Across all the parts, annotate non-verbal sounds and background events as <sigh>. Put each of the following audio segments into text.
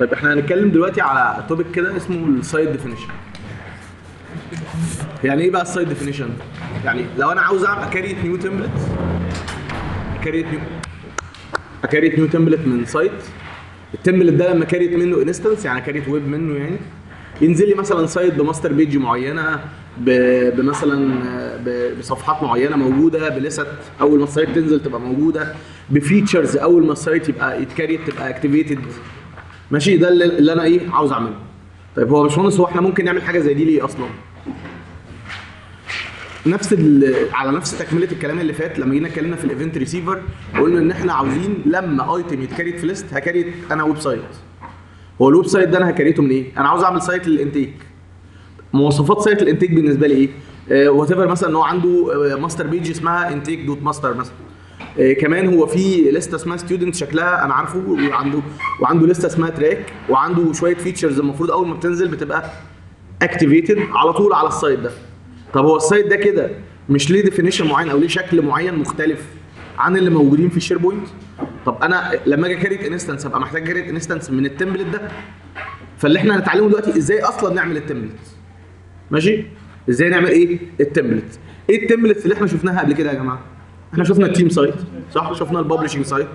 طيب إحنا هنتكلم دلوقتي على topic كده اسمه ال site definition يعني إيه بقى ال site definition يعني لو أنا عاوز اعمل اكريت نيو تمبلت اكريت نيو اكريت نيو تمبلت من سايت التمبلت ده لما create منه instance يعني create web منه يعني. ينزل لي مثلا site ب master page معينة بمثلا بصفحات معينة موجودة ب list أول ما ال site تنزل تبقى موجودة ب features أول ما ال site يبقى يت create تبقى activated ماشي؟ ده اللي اللي أنا إيه عاوز أعمله. طيب هو يا باشمهندس هو إحنا ممكن نعمل حاجة زي دي ليه أصلا؟ نفس على نفس تكملة الكلام اللي فات لما جينا اتكلمنا في ال event receiver قلنا إن إحنا عاوزين لما item يت create في list ه create أنا web site هو ال web site ده أنا ه create ه من إيه؟ أنا عاوز أعمل site لل intake مواصفات site ال intake بالنسبة لي إيه؟ whatever مثلا إن هو عنده master page اسمها intake dot master مثلا. آه، كمان هو في لسته اسمها student شكلها أنا عارفه وعنده وعنده لسته اسمها track وعنده شوية features المفروض أول ما بتنزل بتبقى activated على طول على ال site ده. طب هو ال site ده كده مش ليه definition معين أو ليه شكل معين مختلف عن اللي موجودين في ال SharePoint طب أنا لما أجي create instance هبقى محتاج create instance من ال template ده. فاللي إحنا هنتعلمه دلوقتي إزاي أصلا نعمل ال template ماشي؟ إزاي نعمل إيه؟ ال template إيه ال template اللي إحنا شفناها قبل كده يا جماعة؟ إحنا شفنا ال team site صح؟ شفنا ال publishing site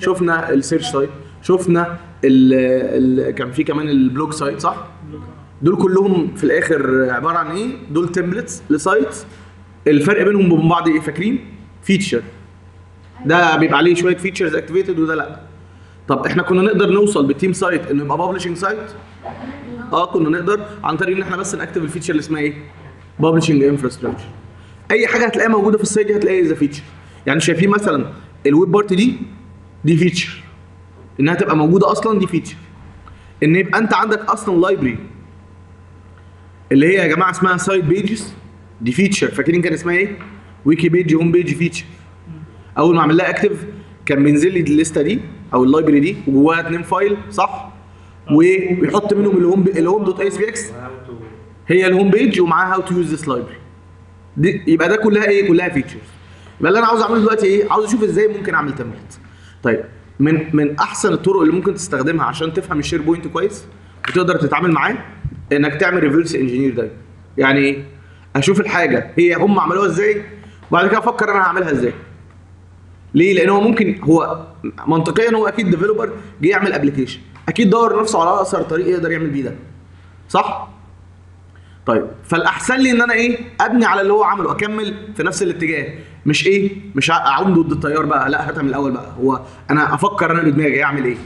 شفنا ال search site شفنا ال ال كان في كمان ال blog site صح؟ دول كلهم في الآخر عبارة عن إيه؟ دول templates ل sites الفرق بينهم وبين بعض إيه؟ فاكرين؟ feature ده بيبقى عليه شوية features activated وده لأ. طب إحنا كنا نقدر نوصل بال team site إنه يبقى publishing site آه كنا نقدر عن طريق إن إحنا بس ن active ال feature اللي اسمها إيه؟ publishing infrastructure أي حاجة هتلاقيها موجودة في ال site دي هتلاقيها إذا feature يعني شايفين مثلا ال web part دي دي feature إنها تبقى موجودة أصلا دي feature إن يبقى أنت عندك أصلا library اللي هي يا جماعة اسمها site pages دي feature فاكرين كان اسمها إيه؟ wiki page home page feature أول ما اعمل لها active كان بينزل لي الليستة دي أو ال library دي وجواها اتنين file صح؟ ويحط منهم ال home. ال home dot aspx هي ال home page ومعاها how to use this library يبقى ده كلها إيه؟ كلها features يبقى اللي أنا عاوز أعمله دلوقتي إيه؟ عاوز أشوف إزاي ممكن أعمل template طيب من من أحسن الطرق اللي ممكن تستخدمها عشان تفهم ال SharePoint كويس وتقدر تتعامل معاه إنك تعمل reverse engineering ده. يعني إيه؟ أشوف الحاجة هي هم عملوها إزاي وبعد كده أفكر أنا هعملها إزاي. ليه؟ لأن هو ممكن هو منطقيا هو أكيد developer جه يعمل application أكيد دور نفسه على أقصر طريق يقدر يعمل بيه ده. صح؟ طيب فالأحسن لي إن أنا إيه؟ أبني على اللي هو عمله أكمل في نفس الاتجاه. مش إيه؟ مش اعوم ضد التيار بقى لا هاتها من الأول بقى. هو أنا أفكر أنا بدماغي أعمل إيه.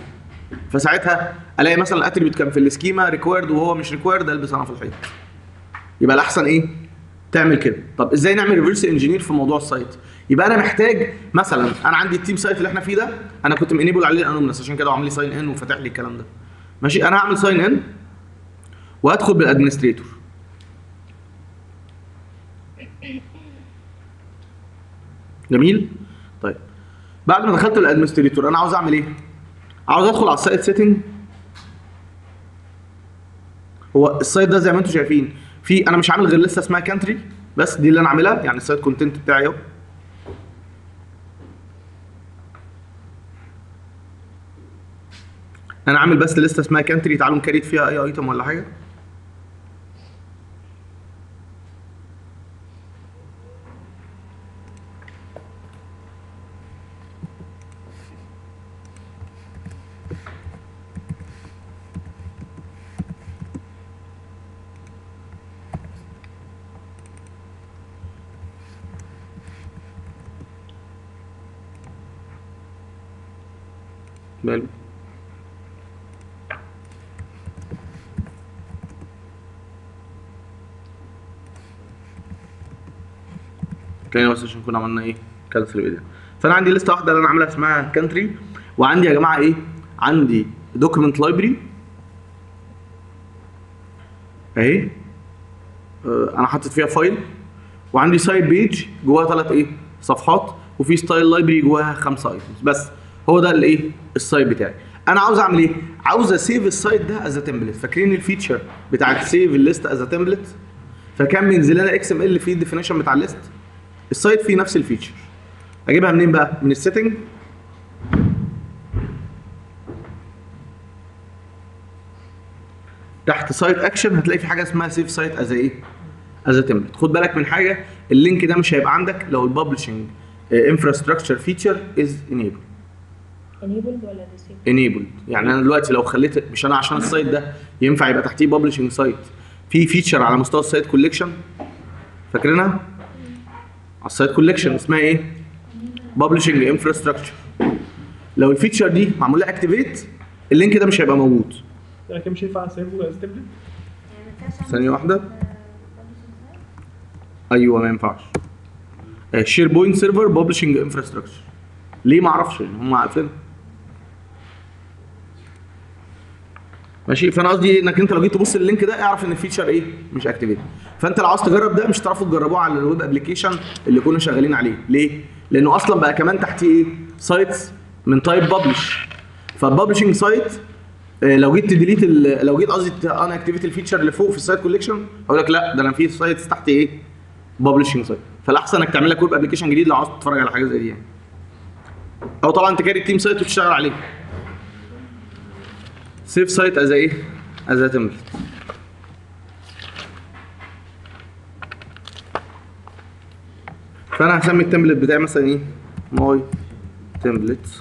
فساعتها ألاقي مثلا ال attribute كان في ال schema required وهو مش required ألبس أنا في الحيط. يبقى الأحسن إيه؟ تعمل كده. طب إزاي نعمل reverse engineering في موضوع ال site يبقى أنا محتاج مثلا أنا عندي ال team site اللي إحنا فيه ده أنا كنت م enable عليه ال anonymous عشان كده عامل لي sign in وفتح لي الكلام ده. ماشي أنا هعمل sign in وهدخل بال administrator جميل؟ طيب. بعد ما دخلت بال administrator أنا عاوز أعمل إيه؟ عاوز أدخل على ال site settings هو ال site ده زي ما أنتم شايفين في أنا مش عامل غير لسته اسمها country بس دي اللي أنا عاملها يعني ال site content بتاعي أهو. أنا عامل بس لسته اسمها country تعالوا ن create فيها أي item ولا حاجة. ماله؟ كان بس عشان كنا عملنا إيه؟ cancel بإيدينا. فأنا عندي لستة واحدة اللي أنا عاملها اسمها country وعندي يا جماعة إيه؟ عندي document library أهي. آه، أنا حاطط فيها file وعندي site pages جواها ثلاث إيه؟ صفحات. وفي style library جواها خمسة items بس هو ده الايه؟ ال site بتاعي. أنا عاوز أعمل إيه؟ عاوز ا save ال site ده as template فاكرين ال feature بتاعت save ال list as template فكان بينزل لنا XML فيه الديفينيشن بتاع الليست السايت فيه نفس الفيتشر أجيبها منين بقى؟ من ال settings تحت site actions هتلاقي في حاجة اسمها save site as إيه؟ as template خد بالك من حاجة ال link ده مش هيبقى عندك لو ال publishing infrastructure feature is enabled enabled ولا disabled؟ enabled يعني أنا دلوقتي لو خليت مش أنا عشان ال site ده ينفع يبقى تحتيه publishing site في feature على مستوى ال site collection فاكرينها؟ على ال site collection اسمها إيه؟ publishing infrastructure لو ال feature دي معمول لها activate ال link ده مش هيبقى موجود. يعني كده مش هينفع اسيبه ثانية واحدة. أيوه ما ينفعش. SharePoint Server Publishing Infrastructure ليه ما أعرفش؟ يعني هم عارفين ماشي؟ فأنا قصدي إنك أنت لو جيت تبص ال link ده اعرف إن ال feature إيه؟ مش activate. فأنت لو عاوز تجرب ده مش هتعرفوا تجربوه على ال web application اللي كنا شغالين عليه. ليه؟ لأنه أصلا بقى كمان تحتيه إيه؟ sites من type publish فال publishing site لو جيت ت delete لو جيت قصدي أنا activate ال feature اللي فوق في ال site collection أقول لك لا ده أنا في sites تحت إيه؟ publishing site فالأحسن إنك تعمل لك web application جديد لو عاوز تتفرج على حاجة زي دي يعني. أو طبعا ت create team site وتشتغل عليه. save site as إيه as template فأنا هسمي ال template بتاعي مثلا إيه؟ my template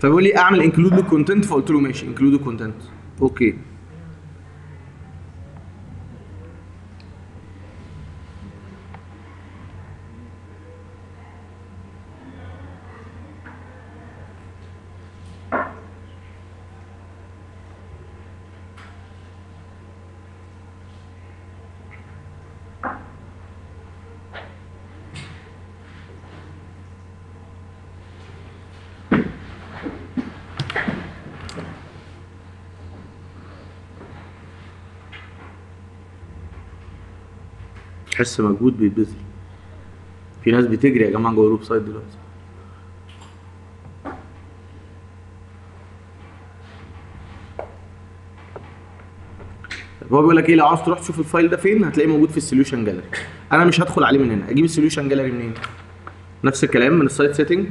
فبيقول لي أعمل include لل content فقلت له ماشي include ال content okay. تحس مجهود بيتبذل. في ناس بتجري يا جماعة جوه ال website دلوقتي. هو بيقول لك إيه لو عاوز تروح تشوف ال file ده فين هتلاقيه موجود في ال solution gallery أنا مش هدخل عليه من هنا. أجيب ال solution gallery منين؟ نفس الكلام من ال site setting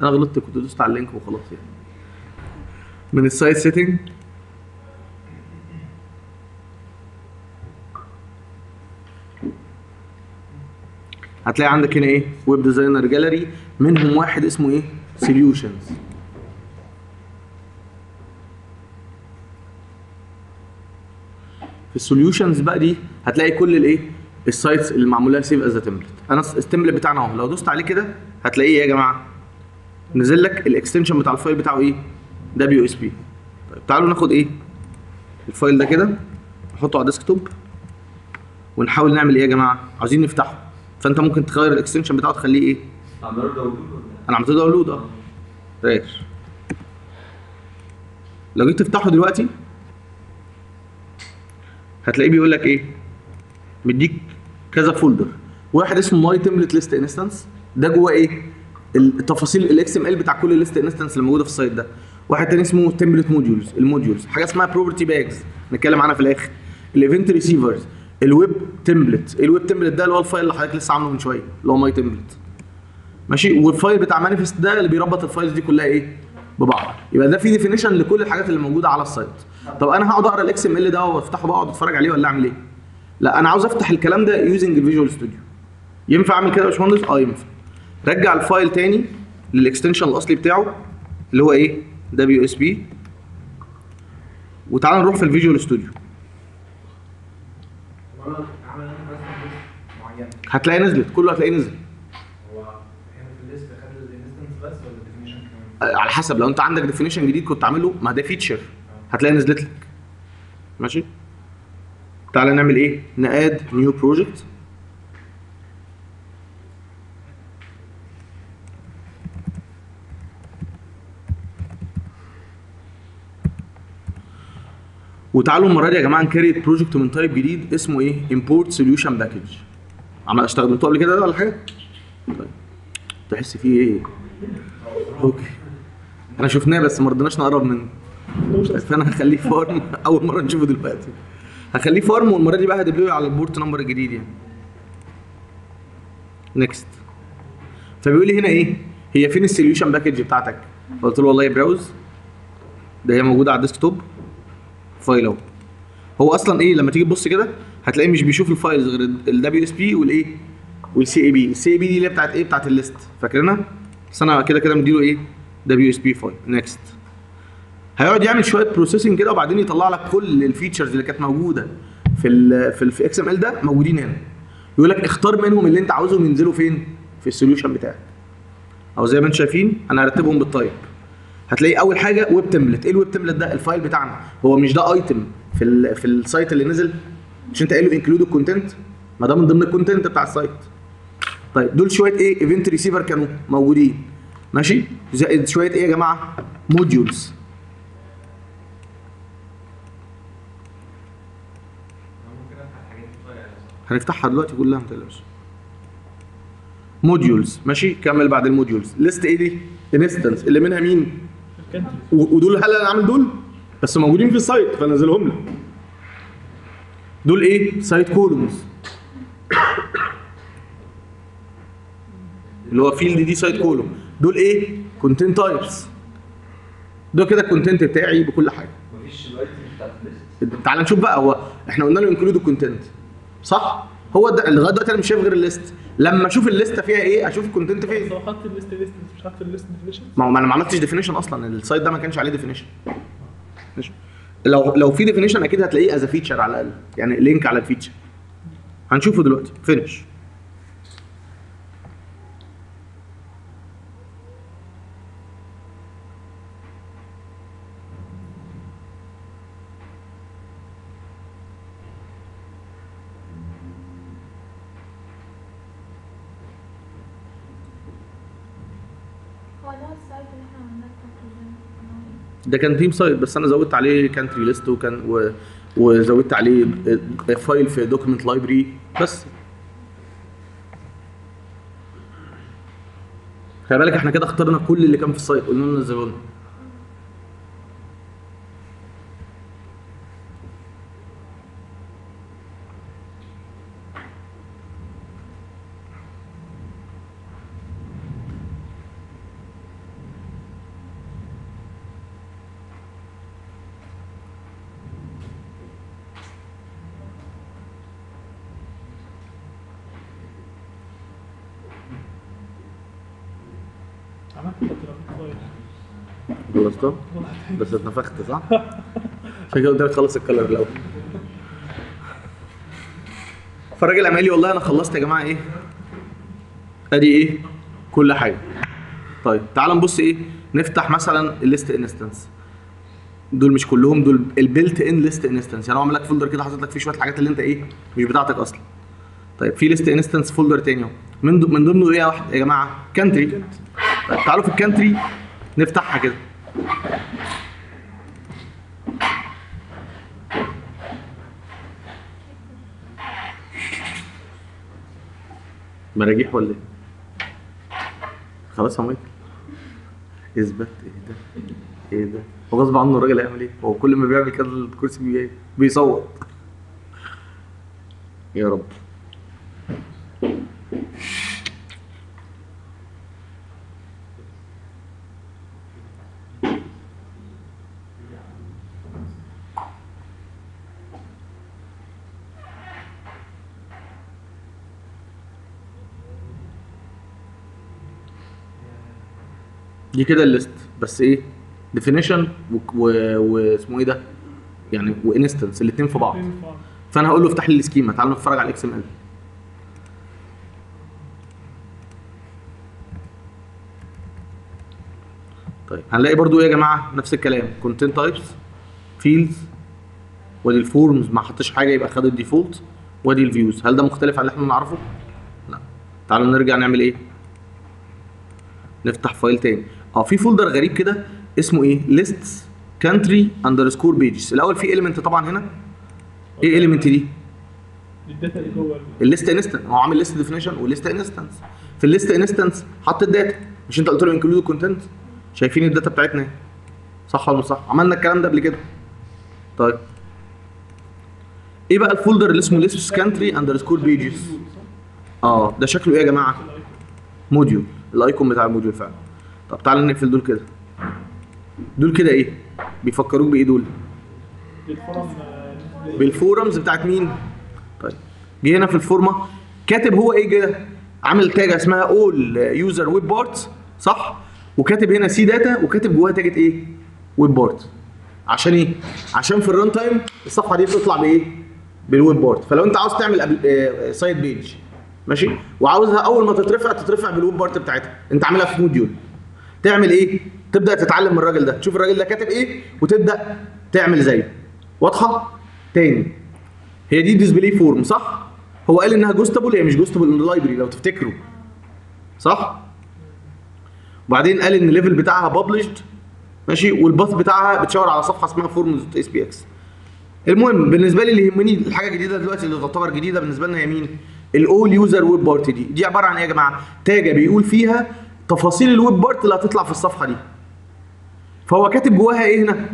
أنا غلطت كنت دوست على ال link وخلاص يعني. من ال site setting هتلاقي عندك هنا إيه؟ web designer gallery منهم واحد اسمه إيه؟ solutions في ال solutions بقى دي هتلاقي كل الايه ال sites اللي معمول لها save as template أنا ال template بتاعنا أهو. لو دوست عليه كده هتلاقيه إيه يا جماعة؟ نزل لك ال extension بتاع ال file بتاعه إيه؟ WSP طيب تعالوا ناخد إيه؟ ال file ده كده نحطه على desktop ونحاول نعمل إيه يا جماعة؟ عاوزين نفتحه. فأنت ممكن تغير ال extension بتاعه تخليه إيه؟ عملوا download أنا download آه. غير لو جيت تفتحه دلوقتي هتلاقيه بيقول لك إيه؟ مديك كذا folder واحد اسمه my template list instance ده جوه إيه؟ التفاصيل ال XML بتاع كل list instance اللي موجودة في ال site ده. واحد تاني اسمه template modules ال modules حاجة اسمها property bags نتكلم عنها في الآخر. ال event receivers ال web template. ال web template ده اللي هو ال file اللي حضرتك لسه عامله من شوية اللي هو my template ماشي؟ وال file بتاع manifest ده اللي بيربط ال files دي كلها إيه؟ ببعض. يبقى ده في definition لكل الحاجات اللي موجودة على ال site طب أنا هقعد أقرأ ال XML ده وأفتحه بقى اقعد أتفرج عليه ولا أعمل إيه؟ لا أنا عاوز أفتح الكلام ده using Visual Studio ينفع أعمل كده يا باشمهندس؟ آه ينفع. رجع ال file تاني لل extension الأصلي بتاعه اللي هو إيه؟ WSP وتعالى نروح في ال Visual Studio بس معينه هتلاقي نزلت كله هتلاقيه نزل. هو هنا في ال list خد ال instance بس ولا ال definition كمان؟ آه، على حسب. لو انت عندك definition جديد كنت عامله ما ده feature هتلاقي نزلت لك. ماشي؟ تعالى نعمل إيه؟ ن add new project وتعالوا المرة دي يا جماعة ن create project من type جديد اسمه إيه؟ import solution package عمركم استخدمتوه قبل كده ده ولا حاجة؟ طيب. تحس فيه إيه؟ okay. إحنا شفناه بس ما رضيناش نقرب منه. فانا هخليه farm <laughs> أول مرة نشوفه دلوقتي. هخليه farm والمرة دي بقى ه deploy على ال port number الجديد يعني. next فبيقول لي هنا إيه؟ هي فين ال solution package بتاعتك؟ فقلت له والله browse ده هي موجودة على ال desktop. file اهو. هو أصلا إيه لما تيجي تبص كده هتلاقيه مش بيشوف ال files غير ال WSP والايه وال CAB ال CAB دي اللي هي بتاعت إيه بتاعت ال list. فاكرينها؟ بس أنا كده كده مديله إيه WSP file. next هيقعد يعمل شوية processing كده وبعدين يطلع لك كل ال features اللي كانت موجودة في ال في ال في XML ده موجودين هنا. يقول لك اختار منهم اللي أنت عاوزهم ينزلوا فين؟ في ال solution بتاعك. أو زي ما أنتم شايفين أنا هرتبهم بال type هتلاقي أول حاجة web template إيه ال web template ده؟ ال file بتاعنا. هو مش ده item في ال في ال site اللي نزل؟ مش أنت قايل له include ال content ما ده من ضمن ال content بتاع ال site طيب دول شوية إيه؟ event receiver كانوا موجودين. ماشي؟ زائد شوية إيه يا جماعة؟ modules هنفتحها دلوقتي كلها ما تقلقش. modules ماشي؟ كمل بعد ال modules list إيه دي؟ instance اللي منها مين؟ ودول هل أنا عامل دول؟ بس موجودين في ال site فنزلهم لك. دول إيه؟ site columns اللي هو field دي site column. دول إيه؟ content types ده كده ال content بتاعي بكل حاجة. تعال نشوف بقى هو إحنا قلنا له include ال content صح؟ هو ده لغاية دلوقتي أنا مش شايف غير ال list. لما أشوف الليستة فيها إيه أشوف ال content فين بس هو ال list list مش حاطط ال list definition ما هو ما أنا ما عملتش definition أصلا ال site ده ما كانش عليه definition لو لو في definition أكيد هتلاقيه as feature على الأقل يعني link على ال feature هنشوفه دلوقتي. finish هو ده ال site اللي إحنا عملناه conclusion عملنا إيه؟ ده كان team site بس أنا زودت عليه country list وكان و... وزودت عليه file في document library بس. خلي بالك إحنا كده اخترنا كل اللي كان في ال site قلنا لنا عملت تطبيقات فايل خلصت بس اتنفخت صح؟ عشان كده قلت لك خلص الكلر الأول. فالراجل قام لي والله أنا خلصت يا جماعة إيه؟ أدي إيه؟ كل حاجة. طيب تعال نبص إيه؟ نفتح مثلا الليست انستنس دول مش كلهم دول البيلت ان ليست انستنس يعني هو عامل لك فولدر كده حاطط لك فيه شوية الحاجات اللي أنت إيه؟ مش بتاعتك أصلا. طيب في ليست انستنس فولدر تاني أهو. من ضمن- من ضمنه إيه واحد يا جماعة؟ country تعالوا في ال country نفتحها كده مراجيح ولا إيه؟ خلاص يا مايكل اثبت إيه ده؟ إيه ده؟ هو غصب عنه الراجل هيعمل إيه؟ هو كل ما بيعمل كده الكرسي بي- بيصوت يا رب دي كده الليست. بس إيه؟ ديفينيشن واسمه إيه ده؟ يعني و instance الاثنين في بعض. فأنا هقول له افتح لي ال schema تعال نتفرج على ال XML. طيب هنلاقي برضو إيه يا جماعة؟ نفس الكلام. content types fields وادي ال forms ما حطش حاجة يبقى خد ال default وادي ال views هل ده مختلف عن اللي إحنا نعرفه؟ لا. تعالوا نرجع نعمل إيه؟ نفتح file تاني. آه في folder غريب كده اسمه إيه؟ lists country underscore pages. الأول في element طبعا هنا. إيه element دي؟ ال data اللي جوه ال- ال list instance هو عامل list definition و list instance في ال list instance حط ال data. مش انت قلت له include content شايفين ال data بتاعتنا صح ولا مش صح؟ عملنا الكلام ده قبل كده. طيب. إيه بقى ال folder اللي اسمه list country underscore pages آه ده شكله إيه يا جماعة؟ module. ال icon بتاع ال module فعلا. طب تعالى نقفل دول كده. دول كده إيه؟ بيفكروك بإيه دول؟ ال form بال forms بتاعت مين؟ طيب جه هنا في ال form كاتب هو إيه كده؟ عامل tag اسمها all users web parts صح؟ وكاتب هنا CDATA وكاتب جواها tag ة إيه؟ web part عشان إيه؟ عشان في ال run time الصفحة دي بتطلع بإيه؟ بال web part فلو انت عاوز تعمل site page ماشي؟ وعاوزها أول ما تترفع تترفع بال web part بتاعتها. انت عاملها في module. تعمل إيه؟ تبدأ تتعلم من الراجل ده. تشوف الراجل ده كاتب إيه وتبدأ تعمل زيه. واضحة؟ تاني. هي دي display form صح؟ هو قال إنها ghostable هي مش ghostable in library لو تفتكروا. صح؟ وبعدين قال إن ال level بتاعها published ماشي؟ وال path بتاعها بتشاور على صفحة اسمها forms aspx المهم بالنسبة لي اللي يهمني الحاجة الجديدة دلوقتي اللي تعتبر جديدة بالنسبة لنا هي مين؟ ال all users web part دي. دي عبارة عن إيه يا جماعة؟ tag ة بيقول فيها تفاصيل ال web part اللي هتطلع في الصفحة دي. فهو كاتب جواها إيه هنا؟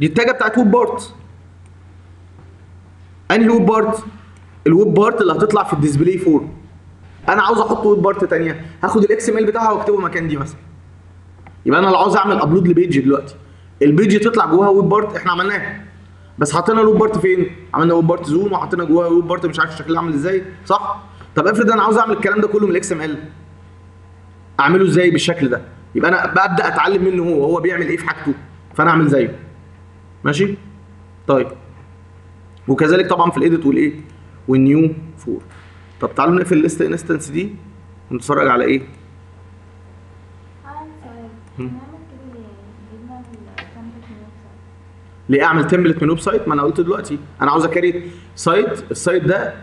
دي ال tag ة بتاعت web part. أنهي web part؟ ال web part اللي هتطلع في ال display form أنا عاوز أحط web part ثانية هاخد ال XML بتاعها وأكتبه مكان دي مثلا. يبقى أنا لو عاوز أعمل upload ل page دلوقتي. ال page تطلع جواها web part إحنا عملناها. بس حطينا ال web part فين؟ عملنا web part zone وحطينا جواها web part مش عارف شكلها عامل إزاي. صح؟ طب افرض أنا عاوز اعمل الكلام ده كله من ال XML؟ اعمله إزاي بالشكل ده؟ يبقى أنا ببدأ اتعلم منه هو هو بيعمل إيه في حاجته فانا اعمل زيه. ماشي؟ طيب. وكذلك طبعا في ال edit والايه؟ وال new form. طب تعالوا نقفل ال list instance دي ونتفرج على إيه عندي سؤال مم. نعمل كده ليه؟ جبنا ال template من ال web site ليه اعمل template من web site؟ ما أنا قلت دلوقتي. أنا عاوز أ create site ال site ده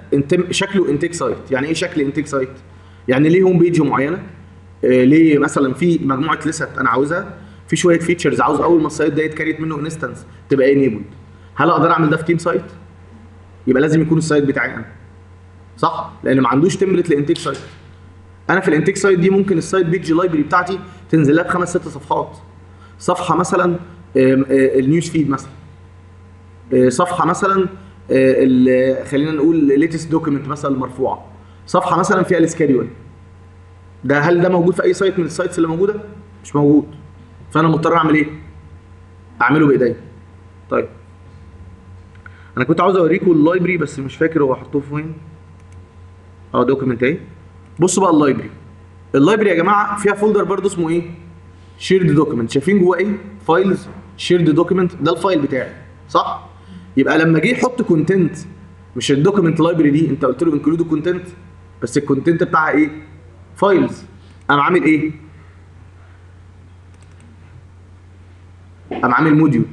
شكله antique site. يعني إيه شكل antique site؟ يعني ليه home page معينة؟ آه ليه مثلا في مجموعة lists أنا عاوزها؟ في شوية features عاوز أول ما ال site ده يت create منه instance تبقى enabled هل أقدر أعمل ده في team site يبقى لازم يكون ال site بتاعي أنا. صح؟ لأن ما عندوش template ل antique site أنا في ال antique site دي ممكن ال site page library بتاعتي تنزل لها بخمس ست صفحات. صفحة مثلا ال news feed مثلا. صفحة مثلا خلينا نقول latest document مثلا مرفوعة. صفحة مثلا فيها ال schedule. ده هل ده موجود في أي site من ال sites اللي موجودة؟ مش موجود. فأنا مضطر أعمل إيه؟ أعمله بإيديا. طيب. أنا كنت عاوز أوريكم ال library بس مش فاكر هو حطوه فين. آه document أهي. بصوا بقى ال library ال library يا جماعة فيها folder برضه اسمه إيه؟ shared document شايفين جواه إيه؟ files shared document ده ال file بتاعي صح؟ يبقى لما جه يحط content مش ال document library دي انت قلت له include content بس ال content بتاعها إيه؟ files قام عامل إيه؟ قام عامل module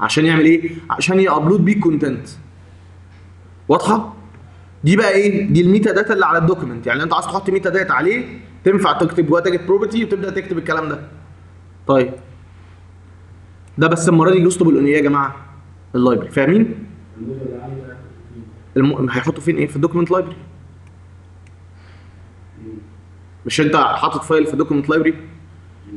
عشان يعمل إيه؟ عشان ي upload بيه content واضحة؟ دي بقى إيه؟ دي ال metadata اللي على ال document يعني أنت عايز تحط metadata عليه تنفع تكتب جواه tag ة property وتبدأ تكتب الكلام ده. طيب. ده بس المرة دي on إيه يا جماعة. ال library فاهمين؟ الم... هيحطوا فين إيه؟ في ال document library مش أنت حاطط file في ال document library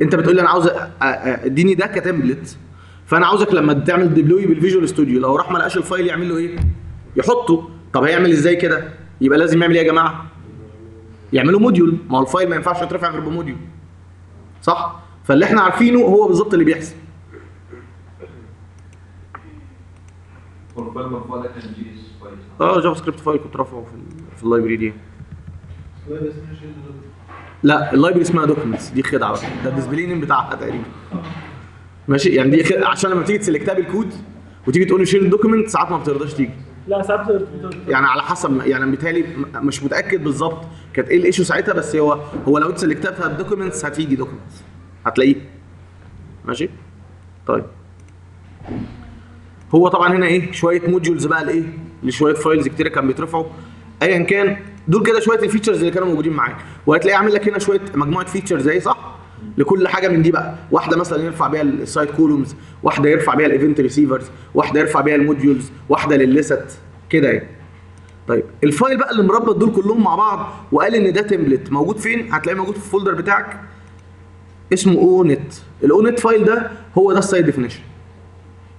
أنت بتقول لي أنا عاوز إديني ده ك template فأنا عاوزك لما تعمل deploy بال Visual Studio لو راح ما لقاش ال file يعمل له إيه؟ يحطه. طب هيعمل إزاي كده؟ يبقى لازم يعمل إيه يا جماعة؟ يعملوا module ما هو ال file ما ينفعش يترفع غير ب module صح؟ فاللي إحنا عارفينه هو بالظبط اللي بيحصل. مرفوع ده كان JS file. آه JavaScript file كنت رافعه في ال- في ال library دي. لا ال library اسمها Documents دي خدعة بقى ده ال display name بتاعها تقريبا. ماشي؟ يعني دي خدعة عشان لما تيجي تسلكتها بالكود وتيجي تقول له شيل ال document ساعات ما بترضاش تيجي. لا ساعات يعني على حسب يعني بيتهيألي مش متأكد بالظبط كانت إيه ال issue ساعتها بس هو هو لو انت سلكتها في ال Documents هتيجي Documents هتلاقيه. ماشي؟ طيب. هو طبعا هنا إيه؟ شوية modules بقى لايه لشويه files كتيرة كان بيترفعوا. ايا كان دول كده شوية ال features اللي كانوا موجودين معاك. وهتلاقي عامل لك هنا شوية مجموعة features اهي صح؟ لكل حاجة من دي بقى. واحدة مثلا يرفع بيها ال site columns واحدة يرفع بيها ال event receivers واحدة يرفع بيها ال modules واحدة للل list كده يعني. طيب ال file بقى اللي مربط دول كلهم مع بعض وقال إن ده template موجود فين؟ هتلاقيه موجود في ال folder بتاعك. اسمه ONET ال ONET file ده هو ده ال site definition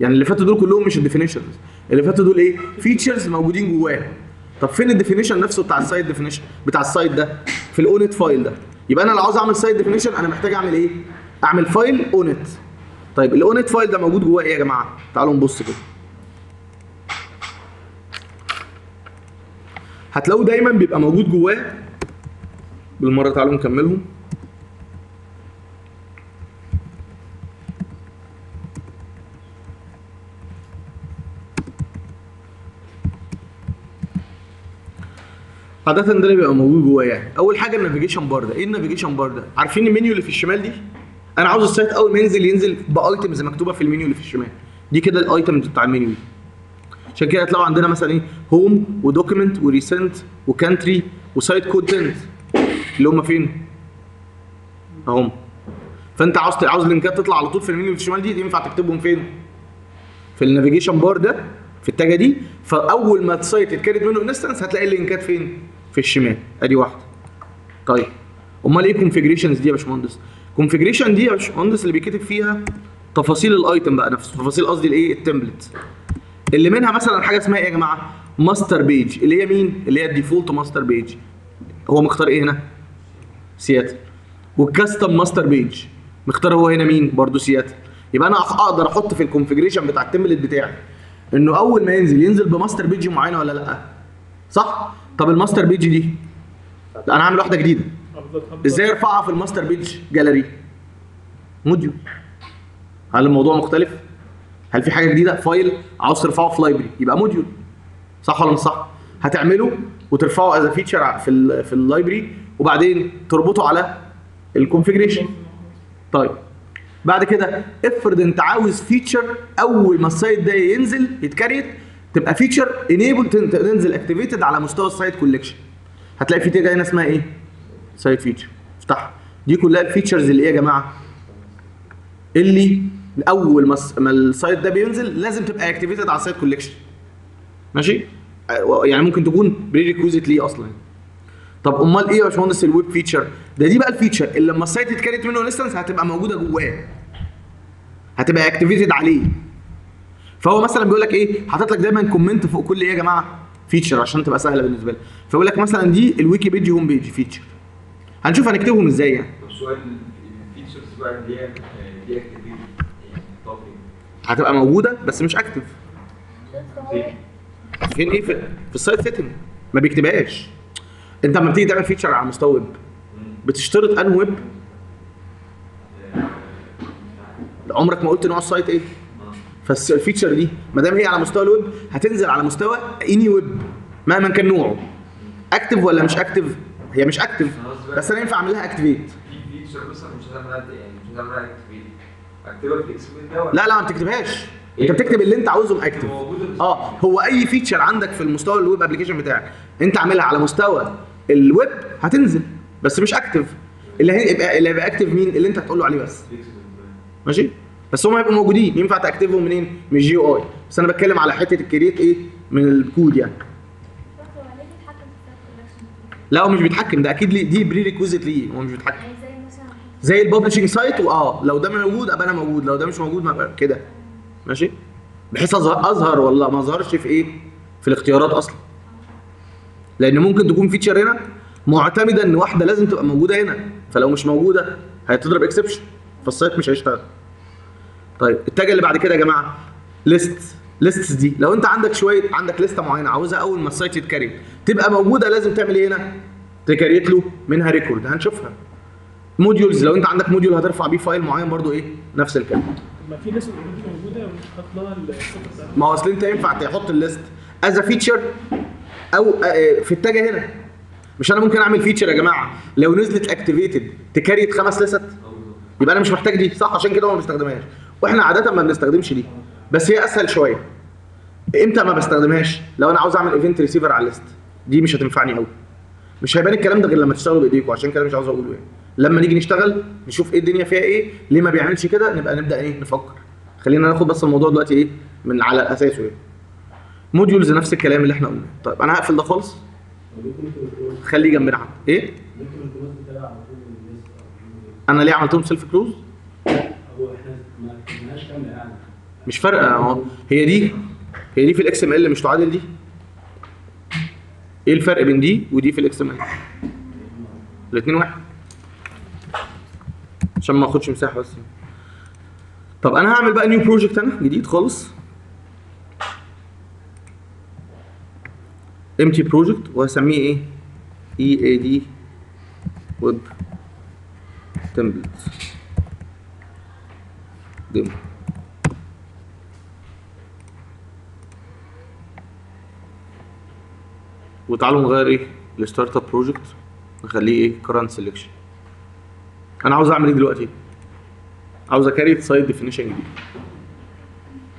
يعني اللي فاتوا دول كلهم مش ال definitions اللي فاتوا دول إيه؟ features موجودين جواه. طب فين ال definition نفسه بتاع ال site definition بتاع ال site ده؟ في ال ONET file ده. يبقى أنا لو عاوز أعمل site definition أنا محتاج أعمل إيه؟ أعمل file ONET طيب ال ONET file ده موجود جواه إيه يا جماعة؟ تعالوا نبص كده. هتلاقوه دايما بيبقى موجود جواه. بالمرة تعالوا نكملهم. عادة ده اللي بيبقى موجود جواه. يعني أول حاجة ال navigation bar ده. إيه ال navigation bar ده؟ عارفين المنيو اللي في الشمال دي؟ أنا عاوز ال site أول ما ينزل ينزل ب items مكتوبة في المنيو اللي في الشمال. دي كده ال items بتاع المنيو دي. عشان كده هتلاقوا عندنا مثلا إيه؟ هوم ودوكيمنت وريسنت وكانتري وسايت كونتنت اللي هم فين؟ أهم. فأنت عاوز عاوز لينكات تطلع على طول في المنيو اللي في الشمال دي ينفع تكتبهم فين؟ في ال navigation bar ده في التاجة دي. فأول ما ال site يتكريت منه instance هتلاقي اللينكات فين؟ في الشمال. ادي واحدة. طيب. امال إيه configurations دي يا باشمهندس؟ configuration دي يا باشمهندس اللي بيكتب فيها تفاصيل ال item بقى نفسه. تفاصيل قصدي الايه؟ ال template. اللي منها مثلا حاجة اسمها إيه يا جماعة؟ master page اللي هي مين؟ اللي هي ال default master page هو مختار إيه هنا؟ Seattle وال custom master page مختار هو هنا مين؟ برضو سياتل يبقى أنا أقدر أحط في ال configuration بتاع ال template بتاعي إنه أول ما ينزل ينزل ب master page معينه ولا لأ؟ صح؟ طب ال master page دي؟ أنا هعمل واحدة جديدة. افضل إزاي أرفعها في ال master page gallery؟ module هل الموضوع مختلف؟ هل في حاجة جديدة؟ file. عاوز ترفعه في library يبقى module صح ولا مش صح؟ هتعمله وترفعه as feature في ال في ال library وبعدين تربطه على ال configuration طيب. بعد كده افرض أنت عاوز feature أول ما ال site ده ينزل يتكريت تبقى feature enable تنزل activated على مستوى ال site collection هتلاقي في تاجة هنا اسمها إيه؟ site feature افتحها دي كلها ال features اللي إيه يا جماعة؟ اللي أول ما الس- ما ال site ده بينزل لازم تبقى activated على ال site collection ماشي؟ يعني ممكن تكون prerequisite ليه أصلا. طب أمال إيه يا باشمهندس ال web feature ده دي بقى ال feature اللي لما ال site يتكريت منه instance هتبقى موجودة جواه. هتبقى activated عليه. فهو مثلا بيقول لك إيه؟ حاطط لك دايما comment فوق كل إيه يا جماعة؟ feature عشان تبقى سهلة بالنسبة لك. فيقول لك مثلا دي ال wiki page home page feature هنشوف هنكتبهم إزاي يعني. طب سؤال ال features بقى اللي هي دي يعني هتبقى موجودة بس مش active فين إيه؟ في, في ال site setting ما بيكتبهاش. أنت لما بتيجي تعمل feature على مستوى ويب بتشترط ان ويب عمرك ما قلت نوع ال site إيه؟ فال feature دي ما دام هي على مستوى الويب هتنزل على مستوى any web مهما كان نوعه. active ولا مش active هي مش active بس أنا ينفع اعمل لها activate في feature مثلا مش هتعملها يعني مش هتعملها activate اكتبها في ده لا لا ما بتكتبهاش. أنت بتكتب اللي أنت عاوزه active آه هو أي feature عندك في المستوى ال web application بتاعك أنت عاملها على مستوى الويب هتنزل بس مش active اللي هيبقى اللي هيبقى active مين؟ اللي أنت هتقول له عليه بس. ماشي؟ بس هم هيبقوا موجودين. ينفع تاكتفهم منين؟ من ال GUI بس أنا بتكلم على حتة ال create إيه؟ من الكود يعني. لا هو مش بيتحكم. ده أكيد ليه دي prerequisite ليه؟ هو مش بيتحكم. يعني زي ال publishing site واه لو ده موجود أبقى أنا موجود. لو ده مش موجود ما أبقى كده. ماشي؟ بحيث اظهر أظهر ولا ما أظهرش في إيه؟ في الاختيارات أصلا. لأن ممكن تكون feature هنا معتمده إن واحدة لازم تبقى موجودة هنا. فلو مش موجودة هتضرب exception فال site مش هيشتغل. طيب ال tag اللي بعد كده يا جماعة list lists دي. لو انت عندك شوية عندك لسته معينة عاوزها أول ما ال site يت create تبقى موجودة لازم تعمل إيه هنا؟ ت create له منها record هنشوفها. modules لو انت عندك module هترفع بيه file معين برضو إيه؟ نفس الكلام. ما في already موجودة حاطط لها ما هو أصل أنت ينفع تحط ال list as feature أو آه، في التاجه هنا. مش أنا ممكن أعمل feature يا جماعة. لو نزلت activated ت create خمس list يبقى أنا مش محتاج دي صح؟ عشان كده ما بنستخدمهاش وإحنا عادة ما بنستخدمش دي بس هي أسهل شوية. إمتى ما بستخدمهاش؟ لو أنا عاوز أعمل event receiver على ال list دي مش هتنفعني قوي مش هيبان الكلام ده غير لما تشتغلوا بايديكم عشان كده مش عاوز أقوله يعني. لما نيجي نشتغل نشوف إيه الدنيا فيها إيه ليه ما بيعملش كده نبقى نبدأ إيه نفكر. خلينا ناخد بس الموضوع دلوقتي إيه من على اساسه يعني. modules نفس الكلام اللي إحنا قلناه. طيب أنا هقفل ده خالص. خليه جنبنا إيه؟ أنا ليه عملتهم self close هو إحنا مش فارقة اهو هي دي هي دي في ال XML مش تعادل دي؟ إيه الفرق بين دي ودي في ال XML الاثنين واحد. عشان ما آخدش مساحة بس. طب أنا هعمل بقى new project أنا جديد خالص. empty project وهسميه إيه؟ AED web template demo وتعالوا نغير إيه؟ ال startup project نخليه إيه؟ current selection. أنا عاوز أعمل إيه دلوقتي؟ عاوز ا create site definition جديد.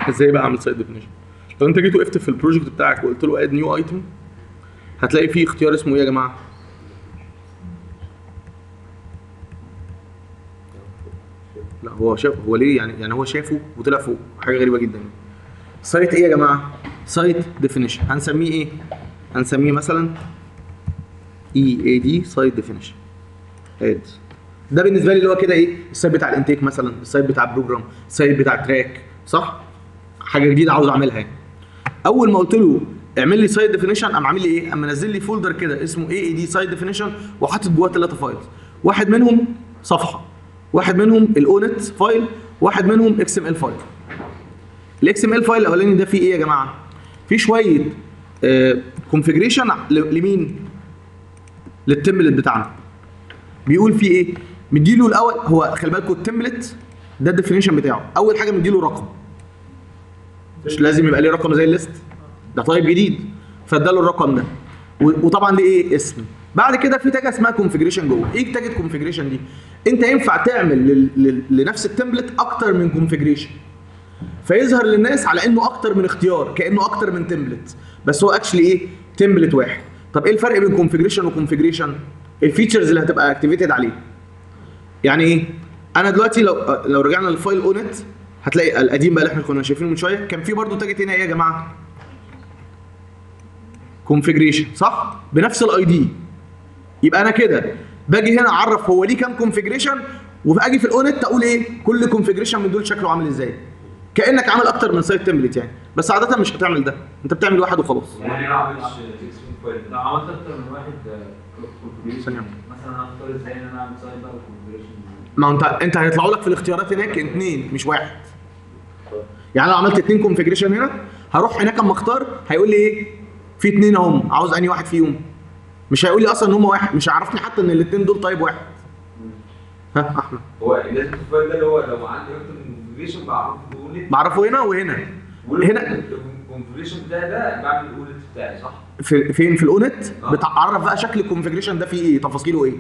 إزاي بقى أعمل site definition لو أنت جيت وقفت في ال project بتاعك وقلت له add new item هتلاقي فيه اختيار اسمه إيه يا جماعة؟ هو شاف هو ليه يعني يعني هو شافه وطلع فوق. حاجة غريبة جدا. site إيه يا جماعة؟ site definition هنسميه إيه؟ هنسميه مثلا AED site definition add ده بالنسبة لي اللي هو كده إيه؟ ال site بتاع ال intake مثلا ال site بتاع ال program ال site بتاع ال track صح؟ حاجة جديدة عاوز أعملها يعني. أول ما قلت له اعمل لي site definition قام عامل لي إيه؟ قام منزل لي folder كده اسمه AED site definition وحاطط جواه ثلاثة files واحد منهم صفحة. واحد منهم ال ONET file واحد منهم XML file. ال XML file الأولاني ده فيه إيه يا جماعة؟ فيه شوية configuration لمين؟ لل template بتاعنا. بيقول فيه إيه؟ مديله الأول هو خلي بالكم ال template ده ال definition بتاعه. أول حاجة مديله رقم. مش لازم يبقى ليه رقم زي ال list ده طيب جديد. فاداله الرقم ده. وطبعا ليه إيه؟ اسم. بعد كده في تاجه اسمها configuration جوه. إيه تاجه configuration دي؟ انت ينفع تعمل. لنفس ال template أكتر من configuration فيظهر للناس على انه أكتر من اختيار كأنه أكتر من template. بس هو actually إيه؟ template واحد. طب إيه الفرق بين configuration و configuration ال features اللي هتبقى activated عليه. يعني إيه؟ أنا دلوقتي لو لو رجعنا لل file ONET هتلاقي القديم بقى اللي إحنا كنا شايفينه من شوية. كان في برضه تاجت هنا إيه يا جماعة؟ configuration صح؟ بنفس ال ID يبقى أنا كده. باجي هنا اعرف هو ليه كام configuration واجي في ال ONET أقول إيه كل configuration من دول شكله عامل إزاي. كأنك عامل أكتر من site template يعني. بس عادة مش هتعمل ده. انت بتعمل واحد وخلاص. يعني لو عملت أكتر من واحد ثانية. مثلا هختار إزاي إن أنا أعمل site بقى ما انت انت هيطلعوا لك في الاختيارات هناك اثنين مش واحد. يعني لو عملت اثنين configuration هنا هروح هناك اما اختار هيقول لي إيه؟ في اثنين اهم. عاوز أنهي واحد فيهم؟ مش هيقول لي أصلا إن هم واحد مش هيعرفني حتى إن الاثنين دول طيب واحد. ها أحمد. هو لازم ال file ده اللي هو لو عندي أكتر configuration بعرفه بعرفه هنا وهنا. هنا. ال configuration بتاعي ده بعمل ال ONET بتاعي صح؟ في فين؟ في ال ONET آه. بتعرف بقى شكل ال configuration ده فيه إيه؟ تفاصيله إيه؟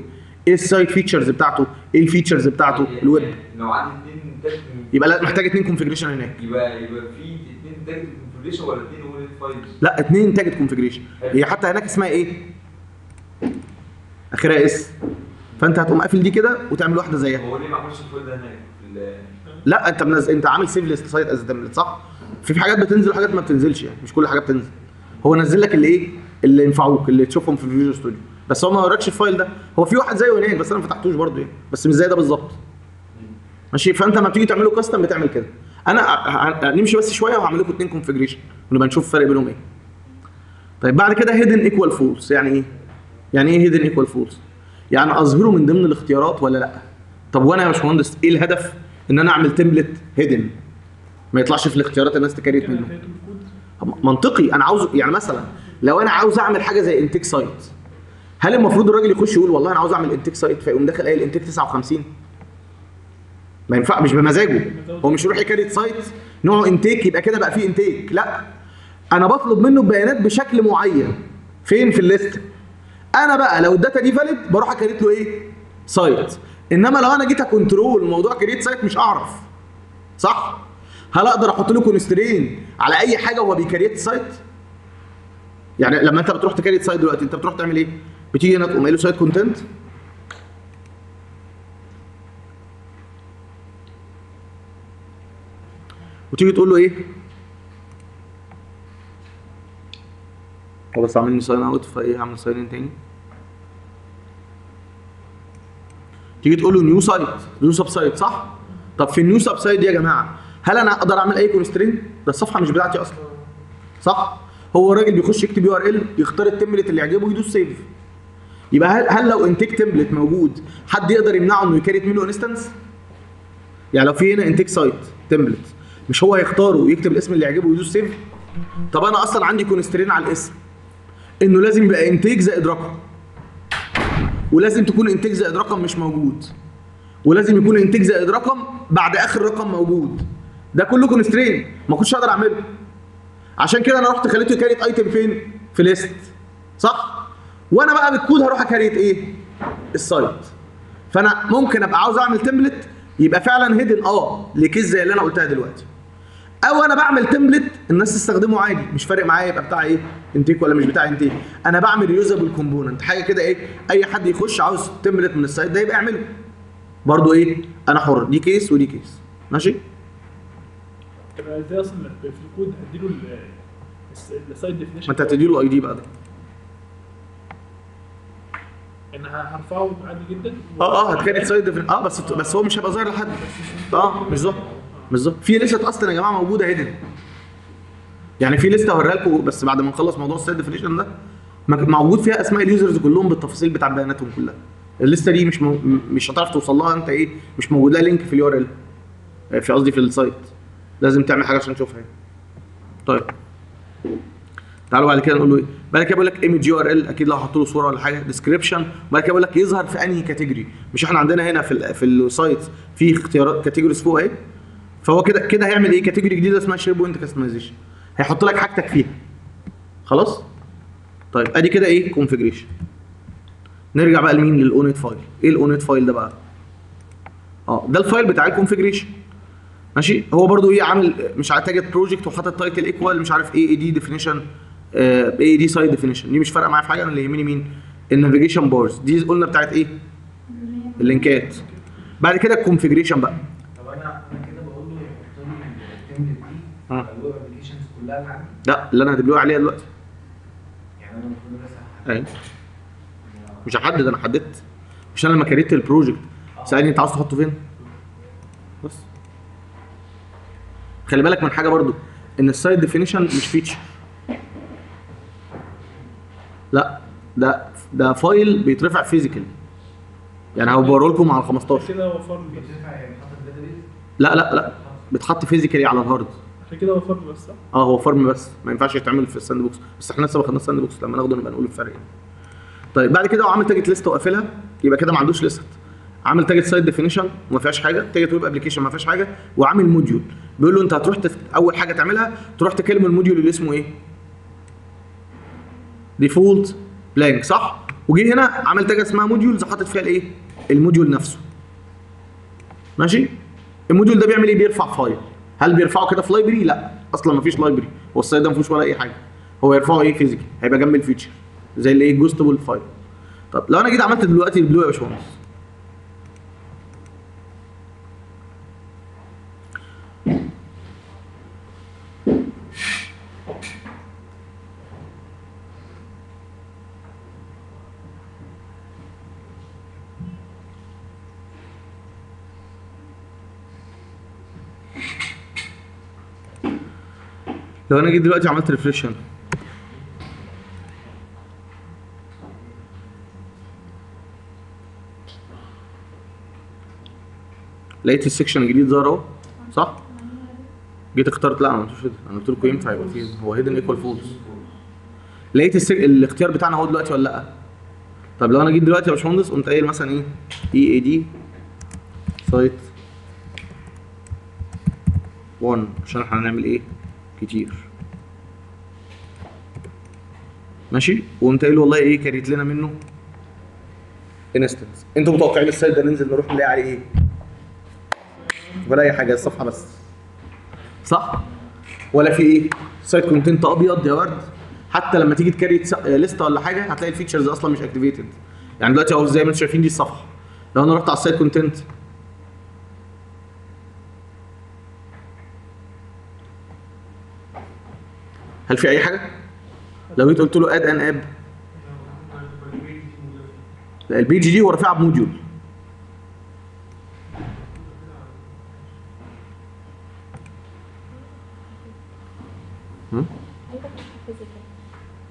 إيه ال site features بتاعته؟ إيه ال features بتاعته؟ يعني- الويب. يعني لو عندي اثنين tag يبقى لا محتاج اثنين configuration هناك. يبقى يبقى في اثنين tag configuration ولا اثنين ONET files؟ لا اثنين tag configuration هي حتى هناك اسمها إيه؟ اخرها S. فانت هتقوم قافل دي كده وتعمل واحدة زيها. هو ليه ما عملش ال file ده هناك؟ لا انت منزل انت عامل save list site as template صح؟ في في حاجات بتنزل وحاجات ما بتنزلش يعني مش كل حاجة بتنزل. هو نزل لك اللي إيه؟ اللي ينفعوك اللي تشوفهم في ال Visual Studio. بس هو ما وراكش ال file ده. هو في واحد زيه هناك بس أنا ما فتحتوش برضه يعني. بس مش زي ده بالظبط. ماشي؟ فأنت لما بتيجي تعمله custom بتعمل كده. أنا نمشي بس شوية وهعمل لكم اثنين configuration ونبقى نشوف الفرق بينهم إيه. طيب بعد كده hidden equal false يعني إيه؟ يعني إيه hidden equal false يعني أظهره من ضمن الاختيارات ولا لأ؟ طب وأنا يا باشمهندس إيه الهدف؟ إن أنا أعمل template hidden ما يطلعش في الاختيارات الناس ت create منه. منطقي أنا عاوز يعني مثلا لو أنا عاوز أعمل حاجة زي intake site هل المفروض الراجل يخش يقول والله أنا عاوز أعمل intake site فيقوم داخل قايل intake 59 ما ينفع مش بمزاجه. هو مش يروح ي create site نوعه انتيك يبقى كده بقى فيه انتيك لأ أنا بطلب منه بيانات بشكل معين. فين؟ في ال list. أنا بقى لو ال data دي valid بروح ا create له إيه؟ site. انما لو أنا جيت ا control موضوع create site مش اعرف. صح؟ هل أقدر أحط له constraint على اي حاجة وهو بي create site؟ يعني لما انت بتروح ت create site دلوقتي انت بتروح تعمل إيه؟ بتيجي هنا تقوم قايل له site content. وتيجي تقول له إيه؟ هو بس عامل لي sign out فايه هعمل sign in تاني؟ تيجي تقول له new site new subsite صح؟ طب في ال new subsite دي يا جماعة هل أنا أقدر أعمل أي constraint ده الصفحة مش بتاعتي أصلا. صح؟ هو الراجل بيخش يكتب URL يختار ال template اللي يعجبه ويدوس save يبقى هل, هل لو antique template موجود حد يقدر يمنعه إنه ي create منه instance يعني لو في هنا antique site template مش هو هيختاره ويكتب الاسم اللي يعجبه ويدوس save طب أنا أصلا عندي constraint على الاسم. إنه لازم يبقى انتيك زائد رقم. ولازم تكون انتيك زائد رقم مش موجود. ولازم يكون انتيك زائد رقم بعد آخر رقم موجود. ده كله constraint ما كنتش أقدر أعمله. عشان كده أنا رحت خليته create item فين؟ في list صح؟ وأنا بقى بالكود هروح ا create إيه؟ ال site فأنا ممكن أبقى عاوز أعمل template يبقى فعلا hidden آه ل case زي اللي أنا قلتها دلوقتي. أو أنا بعمل template الناس تستخدمه عادي مش فارق معايا يبقى بتاع إيه انتيك ولا مش بتاع انتيك أنا بعمل reusable component حاجة كده إيه أي حد يخش عاوز template من ال site ده يبقى يعمله. برضو إيه أنا حر دي case ودي case ماشي؟ طب إزاي أصلا في الكود هديله ال site definition ما أنت هتديله ال ID بقى ده ان هرفعه عادي جدا؟ آه آه هت create site آه بس بس هو مش هيبقى ظاهر لحد. آه بالظبط. بالظبط. في لسه أصلا يا جماعة موجودة hidden يعني في list هوريها لكم بس بعد ما نخلص موضوع ال site definition ده موجود فيها أسماء ال users كلهم بالتفاصيل بتاع بياناتهم كلها. ال list ه دي مش مو... مش هتعرف توصل لها أنت إيه مش موجود لها link في ال URL في قصدي في ال site لازم تعمل حاجة عشان تشوفها يعني. طيب. تعالوا بعد كده نقول له إيه؟ بعد كده بيقول لك image URL أكيد لو حطوا له صورة ولا حاجة description بعد كده بيقول لك يظهر في أنهي category مش إحنا عندنا هنا في ال في ال site في اختيارات categories فوق اهي فهو كده كده هيعمل إيه؟ category جديدة اسمها SharePoint Customization هيحط لك حاجتك فيها. خلاص؟ طيب أدي كده إيه؟ configuration نرجع بقى لمين؟ لل ONET file إيه ال ONET file ده بقى؟ آه ده ال file بتاع ال configuration ماشي؟ هو برضو إيه؟ عامل مش عارف tag project وحاطط title equal مش عارف إيه ID definition ID site definition دي مش فارقة معايا في حاجة أنا اللي يهمني مين؟ ال navigation bars دي قلنا بتاعت إيه؟ ال link ات. بعد كده ال configuration بقى طب أنا أنا كده بقول له يحط لي ال template دي آه. على ال web applications كلها اللي عندي لا اللي أنا ه deploy ه عليها دلوقتي. يعني أنا المفروض أيوه. مش هحدد أنا حددت. مش أنا لما create ال project سألني أنت عاوز تحطه فين؟ بس. خلي بالك من حاجة برضو إن ال site definition مش feature لا ده ده file بيترفع physical يعني هبوريه لكم على ال 15 كده بس بيدفع يعني لا لا لا. بتحط physically على ال hard كده وفر لي بس؟ آه هو farm بس. ما ينفعش يتعمل في ال sandbox بس إحنا لسه ما خدناش ال sandbox لما ناخده نبقى نقول الفرق يعني. طيب بعد كده هو عامل tag list وقافلها. يبقى كده ما عندوش list عامل tag site definition وما فيهاش حاجة. tag web application ما فيهاش حاجة. وعامل module بيقول له انت هتروح تف... أول حاجة تعملها تروح تكلم ال module اللي اسمه إيه؟ default blank صح؟ وجي هنا عمل tag ه اسمها modules حاطط فيها الإيه؟ ال module نفسه. ماشي؟ ال module ده بيعمل إيه؟ بيرفع file هل بيرفعه كده في library لا. أصلا ما فيش library هو ال site ده ما فيهوش ولا أي حاجة. هو يرفعه إيه physical هيبقى جنب ال feature زي الايه ghostable file طب لو أنا جيت عملت دلوقتي deploy يا باشمهندس. لو أنا جيت دلوقتي عملت refresh هنا لقيت ال section الجديد ظهر أهو صح؟ جيت اخترت لا أنا أنا قلت لكم ينفع يبقى فيه هو hidden equal false لقيت السك... الاختيار بتاعنا اهو دلوقتي ولا لأ؟ طب لو أنا جيت دلوقتي يا باشمهندس قمت قايل مثلا إيه؟ ID site 1 عشان إحنا هنعمل إيه؟ كتير. ماشي؟ وقمت قايل والله إيه create لنا منه instance أنتوا متوقعين ال site ده ننزل نروح نلاقي عليه إيه؟ ولا أي حاجة الصفحة بس. صح؟ ولا في إيه؟ site content أبيض يا ورد. حتى لما تيجي ت create list ه ولا حاجة هتلاقي ال features أصلا مش activated يعني دلوقتي أهو زي ما أنتم شايفين دي الصفحة. لو أنا رحت على ال site content هل في أي حاجة؟ لو جيت قلت له add an app ال page دي هو رافعها ب module؟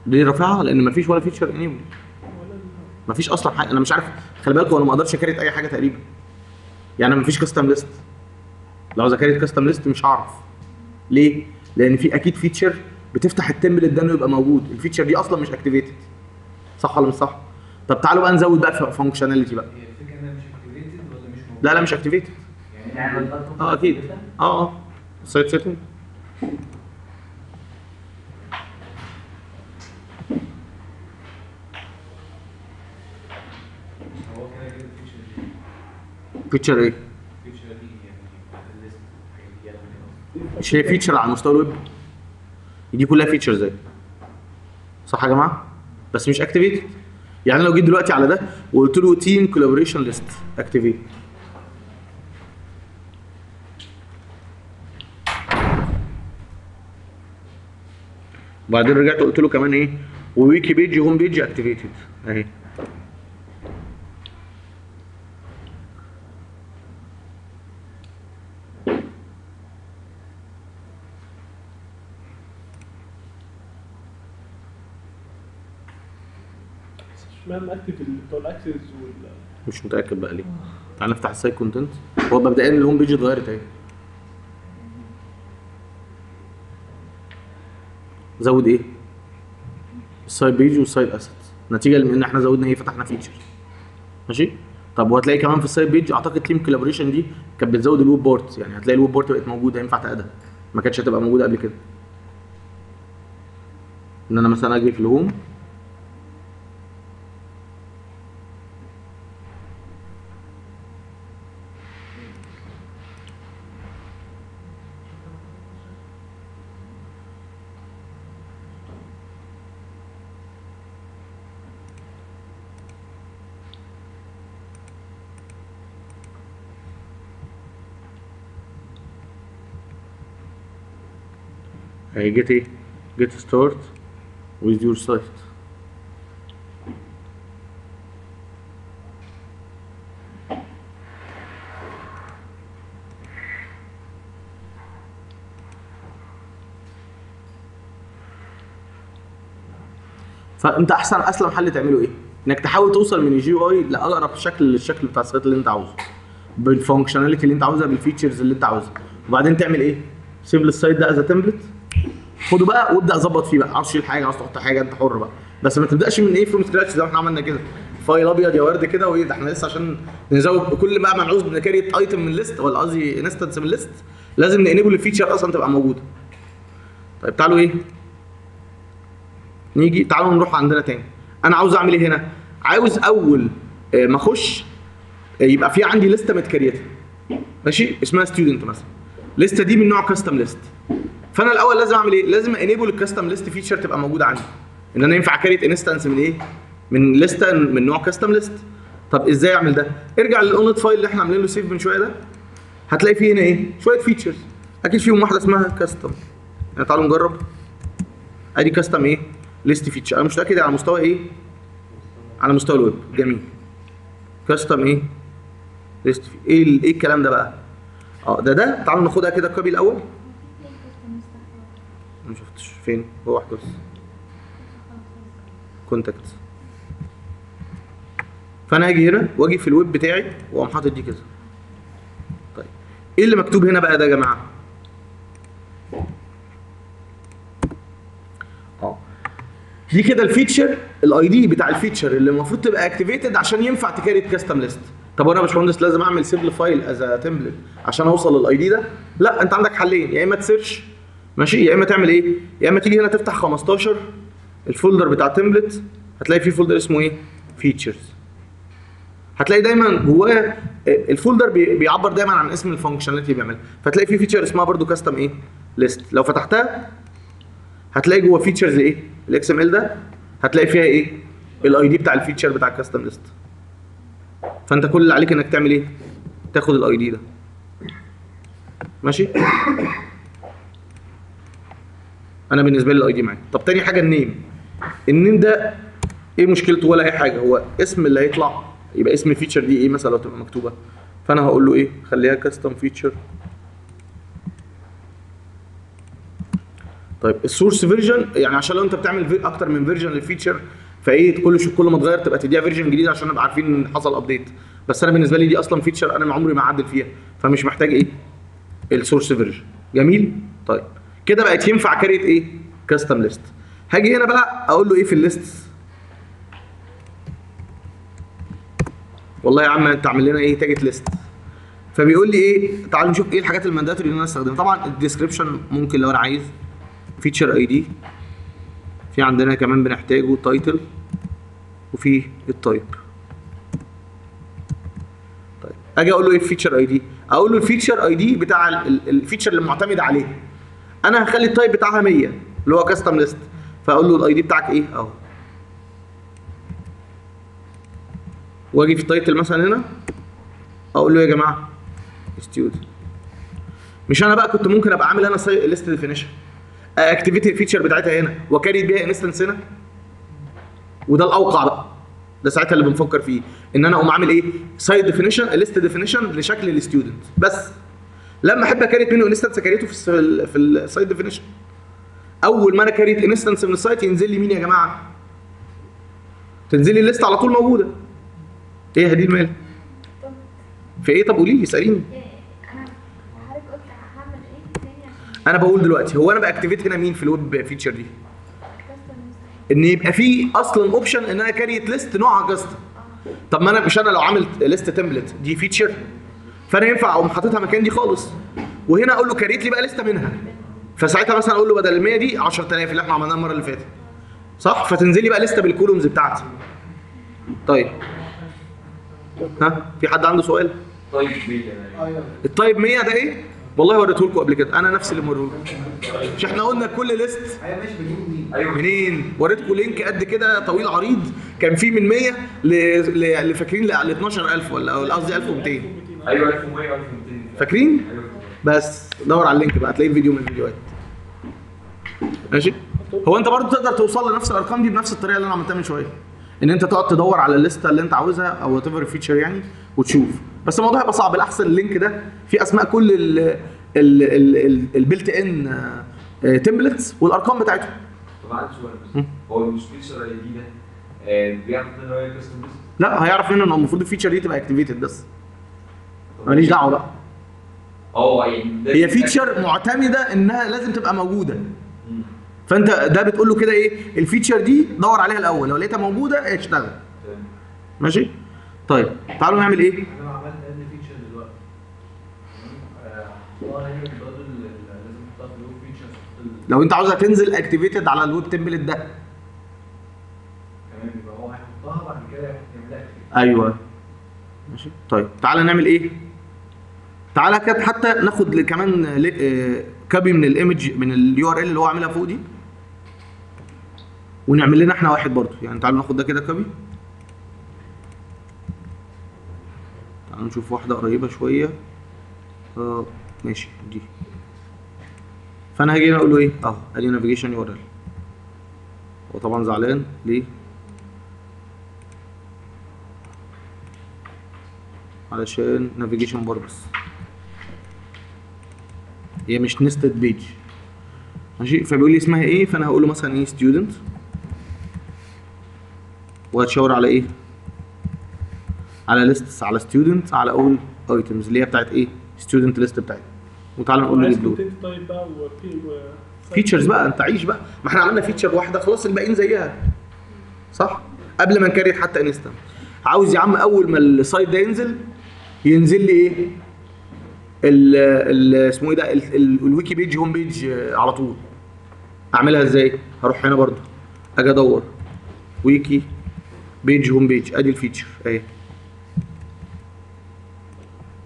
ليه رافعها؟ لأن مفيش ولا feature enabled مفيش أصلا حاجة. أنا مش عارف خلي بالكوا أنا ما أقدرش أ create أي حاجة تقريبا. يعني مفيش custom list لو أ create custom list مش هعرف. ليه؟ لأن في أكيد feature بتفتح ال template ده انه يبقى موجود. ال feature دي أصلا مش activated صح ولا مش صح؟ طب تعالوا بقى نزود بقى functionality بقى. الفكرة إنها مش activated ولا مش موجودة؟ لا لا مش activated يعني آه أكيد. آه آه. site setting feature إيه؟ ال feature دي يعني يعني. مش هي feature على مستوى الويب؟ دي كلها features اهي صح يا جماعة؟ بس مش activated يعني لو جيت دلوقتي على ده وقلت له team collaboration list activate وبعدين رجعت قلت له كمان إيه؟ و wiki page home page activated أهي. مش متأكد بقى ليه. تعال نفتح ال site content هو مبدئيا ال home page اتغيرت أهي. زود إيه؟ ال site page وال site asset نتيجة من ان إحنا زودنا إيه؟ فتحنا feature ماشي؟ طب وهتلاقي كمان في ال site page أعتقد team collaboration دي كانت بتزود ال web part يعني هتلاقي ال web part بقت موجودة ينفع تأدها ما كانتش هتبقى موجودة قبل كده. إن أنا مثلا أجي في ال home هي get إيه get start with your site. فأنت أحسن أسلم حل تعمله إيه؟ إنك تحاول توصل من ال GUI لأقرب شكل للشكل بتاع ال site اللي أنت عاوزه. بال functionality اللي أنت عاوزها بال features اللي أنت عاوزها. وبعدين تعمل إيه؟ save ال site ده as template خده بقى وابدأ ظبط فيه بقى. عاوز تشيل حاجة عاوز تحط حاجة أنت حر بقى. بس ما تبدأش من إيه from scratch زي ما إحنا عملنا كده. file أبيض يا ورد كده وإيه ده إحنا لسه عشان نزود كل بقى ما نعوز ن create item من list ولا قصدي instance من ليست لازم ن enable ال feature أصلا تبقى موجودة. طيب تعالوا إيه؟ نيجي تعالوا نروح عندنا تاني. أنا عاوز أعمل إيه هنا؟ عاوز أول آه، ما أخش آه، يبقى في عندي لسته مت create ة. ماشي؟ اسمها student مثلا. لسته دي من نوع custom list فانا الأول لازم اعمل إيه؟ لازم ا enable ال custom list feature تبقى موجودة عندي. إن أنا ينفع create instance من إيه؟ من لسته من نوع custom list طب إزاي أعمل ده؟ ارجع لل onet file اللي إحنا عاملين له save من شوية ده. هتلاقي فيه هنا إيه؟ شوية features أكيد فيهم واحدة اسمها custom يعني تعالوا نجرب. أدي custom إيه؟ list feature أنا مش متأكد على مستوى إيه؟ على مستوى الويب. جميل. custom إيه؟ list إيه إيه الكلام ده بقى؟ آه ده ده. تعالوا ناخدها كده copy الأول. ما شفتش. فين؟ هو واحد بس. contact فأنا هاجي هنا وأجي في الويب بتاعي وأقوم حاطط دي كده. طيب. إيه اللي مكتوب هنا بقى ده يا جماعة؟ آه. دي كده ال feature ال ID بتاع ال feature اللي المفروض تبقى activated عشان ينفع ت create custom list طب وأنا يا باشمهندس لازم أعمل save ال file as template عشان أوصل لل ID ده؟ لا أنت عندك حلين. يا إما ت search ماشي؟ يا إما تعمل إيه؟ يا إما تيجي هنا تفتح 15 ال folder بتاع template هتلاقي فيه folder اسمه إيه؟ features هتلاقي دايما جواه ال folder بي- بيعبر دايما عن اسم ال functionality اللي بيعملها. فتلاقي فيه feature اسمها برضو custom إيه؟ list لو فتحتها هتلاقي جوه features إيه؟ ال XML ده هتلاقي فيها إيه؟ ال ID بتاع ال feature بتاع ال custom list فأنت كل اللي عليك إنك تعمل إيه؟ تاخد ال ID ده. ماشي؟ أنا بالنسبة لي ال ID معايا. طب تاني حاجة ال name. ال name ده إيه مشكلته ولا أي حاجة؟ هو اسم اللي هيطلع يبقى اسم ال feature دي إيه مثلا لو تبقى مكتوبة؟ فأنا هقول له إيه؟ خليها custom feature طيب ال source version يعني عشان لو أنت بتعمل أكتر من version لل feature فإيه كل كل ما تغير تبقى تديها version جديد عشان نبقى عارفين إن حصل update بس أنا بالنسبة لي دي أصلا feature أنا عمري ما أعدل فيها. فمش محتاج إيه؟ ال source version جميل؟ طيب. كده بقت ينفع create إيه؟ custom list هاجي هنا بقى أقول له إيه في ال list والله يا عم أنت عامل لنا إيه tag ال list فبيقول لي إيه؟ تعالوا نشوف إيه الحاجات ال mandatory اللي أنا استخدمها. طبعا ال description ممكن لو أنا عايز. feature ID في عندنا كمان بنحتاجه title وفي ال type طيب أجي أقول له إيه ال feature ID أقول له ال feature ID بتاع ال- ال- ال feature اللي معتمد عليه. أنا هخلي ال type بتاعها 100 اللي هو custom list فأقول له ال ID بتاعك إيه؟ أهو. وأجي في ال title مثلا هنا أقول له يا جماعة student مش أنا بقى كنت ممكن أبقى عامل أنا list definition activate ال feature بتاعتها هنا و create بيها instance هنا. وده الأوقع بقى. ده ساعتها اللي بنفكر فيه. إن أنا أقوم عامل إيه؟ site definition list definition لشكل ال student بس. لما أحب أ create منه instance create ته في في ال site definition أول ما أنا create instance من ال site ينزل لي مين يا جماعة؟ تنزل لي ال list على طول موجودة. إيه هدي المال في إيه؟ طب قولي لي اسأليني. أنا تاني عشان أنا بقول دلوقتي هو أنا بأ activate هنا مين في ال web feature دي؟ إن يبقى في أصلا option إن أنا create list نوعها custom طب ما أنا مش أنا لو عامل list template دي feature فانا ينفع اقوم حاططها مكان دي خالص. وهنا أقول له create لي بقى لسته منها. فساعتها مثلا أقول له بدل ال 100 دي 10000 اللي إحنا عملناها المرة اللي فاتت. صح؟ فتنزل لي بقى لسته بال columns بتاعتي. طيب. ها؟ في حد عنده سؤال؟ طيب بيه يعني ال type 100 ده إيه؟ والله وريته لكم قبل كده. أنا نفسي اللي موريه مش إحنا قلنا كل list أيوه. منين؟ منين؟ وريتكم link قد كده طويل عريض. كان فيه من 100 ل ل- لفاكرين ل 12000 ولا ولا قصدي 1200 أيوه 1100 1200 فاكرين؟ أيوه. بس دور على ال link بقى هتلاقي الفيديو من الفيديوهات ماشي؟ هو أنت برضو تقدر توصل لنفس الأرقام دي بنفس الطريقة اللي أنا عملتها من شوية. إن أنت تقعد تدور على الليستة اللي أنت عاوزها أو whatever feature يعني وتشوف. بس الموضوع هيبقى صعب. الأحسن ال link ده فيه أسماء كل ال ال ال ال built-in templates والأرقام بتاعتهم. طب عندي سؤال بس. هو مش feature ID ده آه، بيعرف إن هو لا هيعرف منه إن المفروض ال feature دي تبقى activated بس. ماليش دعوة بقى. آه يعني هي feature معتمدة إنها لازم تبقى موجودة. فأنت ده بتقول له كده إيه؟ ال feature دي دور عليها الأول لو لقيتها موجودة اشتغل. ماشي؟ طيب تعالوا نعمل إيه؟ أنا لو عملت add feature دلوقتي لو أنت عاوزها تنزل activated على ال web template ده. تمام يبقى هو هيحطها بعد كده يعملها. أيوه. ماشي. طيب تعالى نعمل إيه؟ تعالى كده حتى ناخد كمان copy من ال image من ال URL اللي هو عاملها فوق دي. ونعمل لنا إحنا واحد برضو يعني تعالوا ناخد ده كده copy تعالوا نشوف واحدة قريبة شوية. آه ماشي دي. فأنا هاجي هنا أقول له إيه؟ أهو أدي navigation URL هو طبعا زعلان. ليه؟ علشان navigation bar بس هي مش nested page ماشي؟ فبيقول لي اسمها إيه؟ فأنا هقول له مثلا إيه student وهتشاور على إيه؟ على list على student على أول items اللي هي بتاعت إيه؟ student list بتاعتي. وتعالى نقول له جيب طيب بقى features بقى أنت عيش بقى. ما إحنا عملنا feature واحدة خلاص الباقيين زيها. صح؟ قبل ما ن create حتى instance عاوز يا عم أول ما ال site ده ينزل ينزل لي إيه؟ ال ال اسمه إيه ده ال- ال- ال wiki page home page آه، على طول. أعملها إزاي؟ هروح هنا برضو أجي أدور. wiki page home page أدي ال feature. أهي.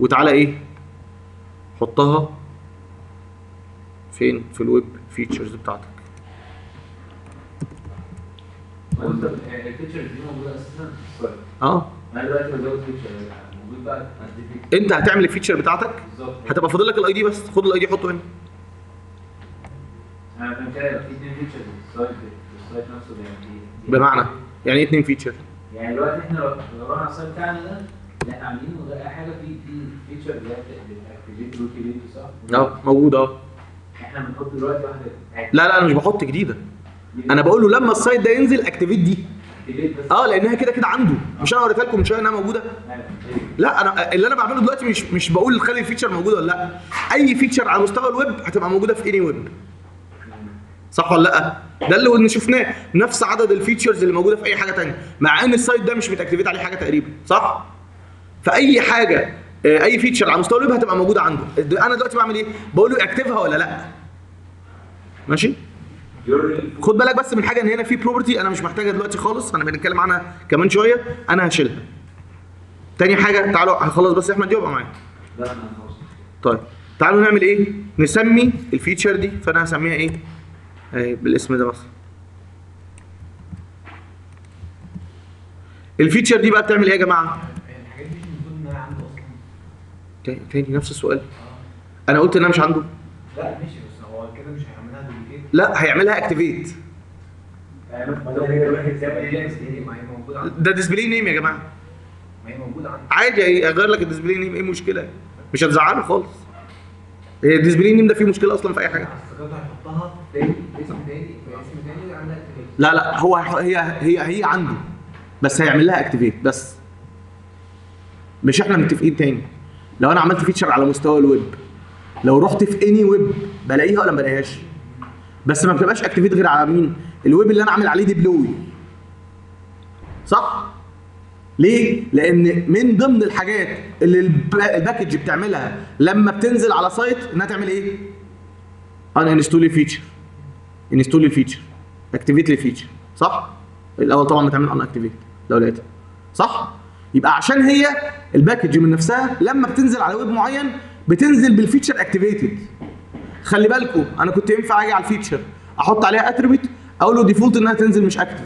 وتعالى إيه؟ حطها فين؟ في ال web features بتاعتك. هو انت ال features دي موجودة أساسا؟ طيب آه. أنا دلوقتي بزود feature. انت هتعمل ال feature بتاعتك؟ هتبقى فاضل لك ال ID بس. خد ال ID حطه هنا. اثنين يعني. بمعنى يعني إيه اتنين feature. يعني دلوقتي إحنا لو رحنا على ال site بتاعنا ده غير أي حاجة في في feature اللي هي بت activate ال wiki صح؟ آه موجود آه. إحنا بنحط دلوقتي واحدة لا لا أنا مش بحط جديدة. أنا بقول له لما ال site ده ينزل activate دي. آه لانها كده كده عنده. مش أنا وريتها لكم من شوية إنها موجودة؟ أيوة. لا أنا اللي أنا بعمله دلوقتي مش مش بقول خلي ال feature موجوده ولا لأ. أي feature على مستوى الويب هتبقى موجودة في any web صح ولا لأ؟ ده اللي شفناه. نفس عدد ال features اللي موجودة في أي حاجة تانية. مع إن ال site ده مش مت activate عليه حاجة تقريبا. صح؟ فأي حاجة آه، أي feature على مستوى الويب هتبقى موجودة عنده. أنا دلوقتي بعمل إيه؟ بقول له اكتفها ولا لأ. ماشي؟ خد بالك بس من حاجة إن هنا في property أنا مش محتاجها دلوقتي خالص أنا بنتكلم عنها كمان شوية أنا هشيلها. تاني حاجة تعالوا هخلص بس يا أحمد دي وابقى معايا أنا طيب تعالوا نعمل إيه؟ نسمي ال feature دي فأنا هسميها إيه؟ اهي بالاسم ده مثلا ال feature دي بقى بتعمل إيه يا جماعة؟ الحاجات دي مش المفروض انها عنده أصلا. تاني تاني نفس السؤال. أنا قلت إن أنا مش عنده لا ماشي بس هو كده مش هيعملها duplicate لا هيعملها activate ده display name يا جماعة. ما هي موجوده عادي اغير لك ال display name إيه المشكلة؟ مش هتزعله خالص. هي ال display name ده فيه مشكلة أصلا في أي حاجة. لا لا هو هي هي هي عنده بس هيعمل لها activate بس. مش إحنا متفقين تاني. لو أنا عملت feature على مستوى الويب لو رحت في any web بلاقيها ولا ما بلاقيهاش؟ بس ما بتبقاش activate غير على مين؟ الويب اللي أنا عامل عليه deploy صح؟ ليه؟ لأن من ضمن الحاجات اللي الب- ال package بتعملها لما بتنزل على site إنها تعمل إيه؟ أنا install ال feature install ال feature activate ال feature صح؟ الأول طبعا بتعمل un-activate لو لقيتها. صح؟ يبقى عشان هي ال package من نفسها لما بتنزل على ويب معين بتنزل بال feature activated خلي بالكم أنا كنت ينفع أجي على ال feature أحط عليها attribute أقول له default إنها تنزل مش active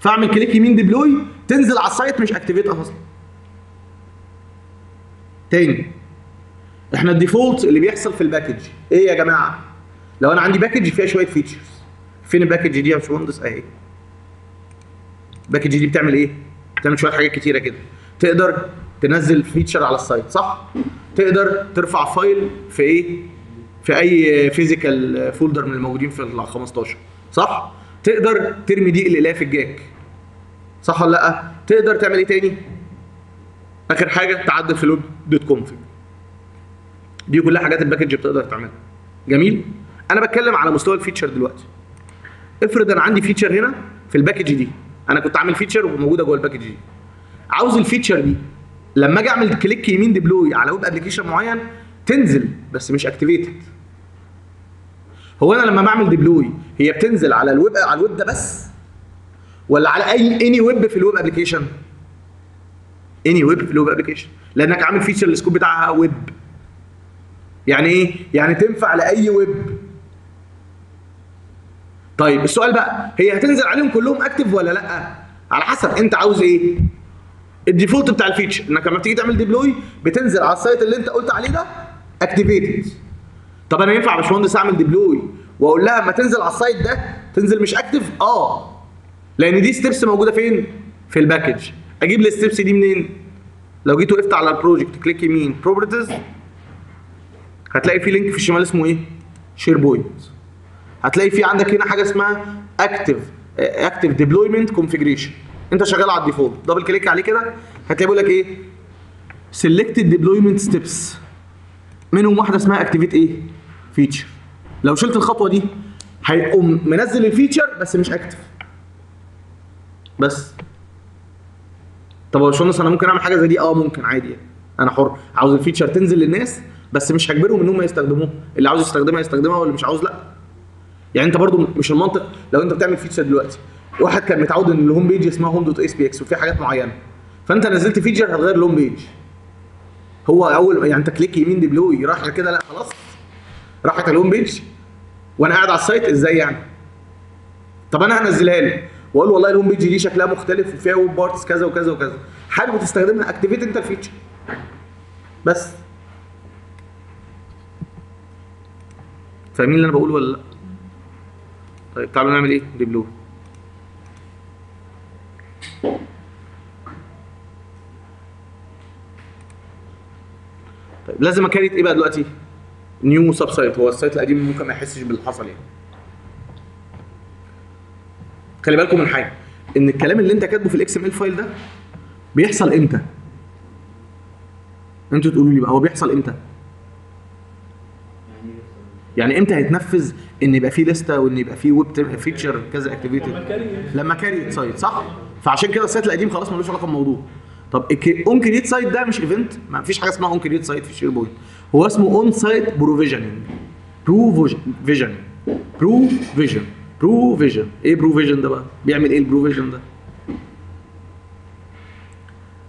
فأعمل click يمين deploy تنزل على ال site مش activate أصلا. تاني إحنا ال default اللي بيحصل في ال package إيه يا جماعة؟ لو أنا عندي package فيها شوية features فين ال package دي يا باشمهندس؟ أهي. ال package دي بتعمل إيه؟ بتعمل شوية حاجات كتيرة كده. تقدر تنزل feature على ال site صح؟ تقدر ترفع file في إيه؟ في أي physical folder من الموجودين في ال 15 صح؟ تقدر ترمي دي الاله في الجاك صح ولا لأ؟ تقدر تعمل إيه تاني؟ آخر حاجة تعدل في ال web.config دي كلها حاجات ال package بتقدر تعملها. جميل؟ أنا بتكلم على مستوى ال feature دلوقتي. افرض أنا عندي feature هنا في ال package دي. أنا كنت عامل feature وموجودة جوه ال package دي. عاوز ال feature دي لما أجي أعمل click يمين deploy على web application معين تنزل بس مش activated هو أنا لما بعمل deploy هي بتنزل على الويب على الويب ده بس؟ ولا على أي any web في ال web application any web في ال web application لأنك عامل feature ال scope بتاعها ويب يعني إيه؟ يعني تنفع لأي ويب طيب السؤال بقى هي هتنزل عليهم كلهم active ولا لأ؟ على حسب أنت عاوز إيه؟ ال default بتاع ال feature إنك لما بتيجي تعمل deploy بتنزل على ال site اللي أنت قلت عليه ده activated طب أنا ينفع يا باشمهندس اعمل deploy واقول لها اما تنزل على ال site ده تنزل مش active؟ آه. لأن دي steps موجودة فين؟ في ال package. أجيب ال steps دي منين؟ لو جيت وقفت على ال project click يمين properties هتلاقي في link في الشمال اسمه إيه؟ SharePoint هتلاقي في عندك هنا حاجة اسمها active active deployment configuration أنت شغال على ال default. double click عليه كده هتلاقي بيقول لك إيه؟ selected deployment steps منهم واحدة اسمها activate إيه؟ feature لو شلت الخطوة دي هيقوم منزل ال feature بس مش active بس. طب يا باشمهندس أنا ممكن أعمل حاجة زي دي؟ آه ممكن عادي يعني. أنا حر. عاوز ال feature تنزل للناس بس مش هجبرهم إن هم يستخدموها اللي عاوز يستخدمها يستخدمها واللي مش عاوز لأ. يعني أنت برضو مش المنطق لو أنت بتعمل feature دلوقتي واحد كان متعود إن ال home page اسمها home.aspx وفي حاجات معينة فأنت نزلت feature هتغير ال home page هو أول يعني أنت click يمين deploy راح كده لأ خلاص. راحت ال home page؟ وأنا قاعد على ال site إزاي يعني؟ طب أنا هنزلها له. وأقول والله ال home page دي شكلها مختلف وفيها web parts كذا وكذا وكذا. حابب تستخدمها activate انت ال feature. بس. فاهمين اللي أنا بقوله ولا لأ؟ طيب تعالوا نعمل إيه؟ deploy طيب لازم أ create إيه بقى دلوقتي؟ new subsite هو ال site القديم ممكن ما يحسش باللي حصل يعني. خلي بالكم من حاجة إن الكلام اللي أنت كاتبه في ال XML file ده بيحصل إمتى؟ أنتوا تقولوا لي بقى هو بيحصل إمتى؟ يعني إمتى هيتنفذ إن يبقى فيه list ة وإن يبقى فيه web feature كذا activated لما create site صح؟ فعشان كده ال site القديم خلاص ملوش علاقة بالموضوع طب on create site ده مش event ما فيش حاجة اسمها on create site في SharePoint هو اسمه on site provisioning provision provision provision إيه provision ده بقى؟ بيعمل إيه ال provision ده؟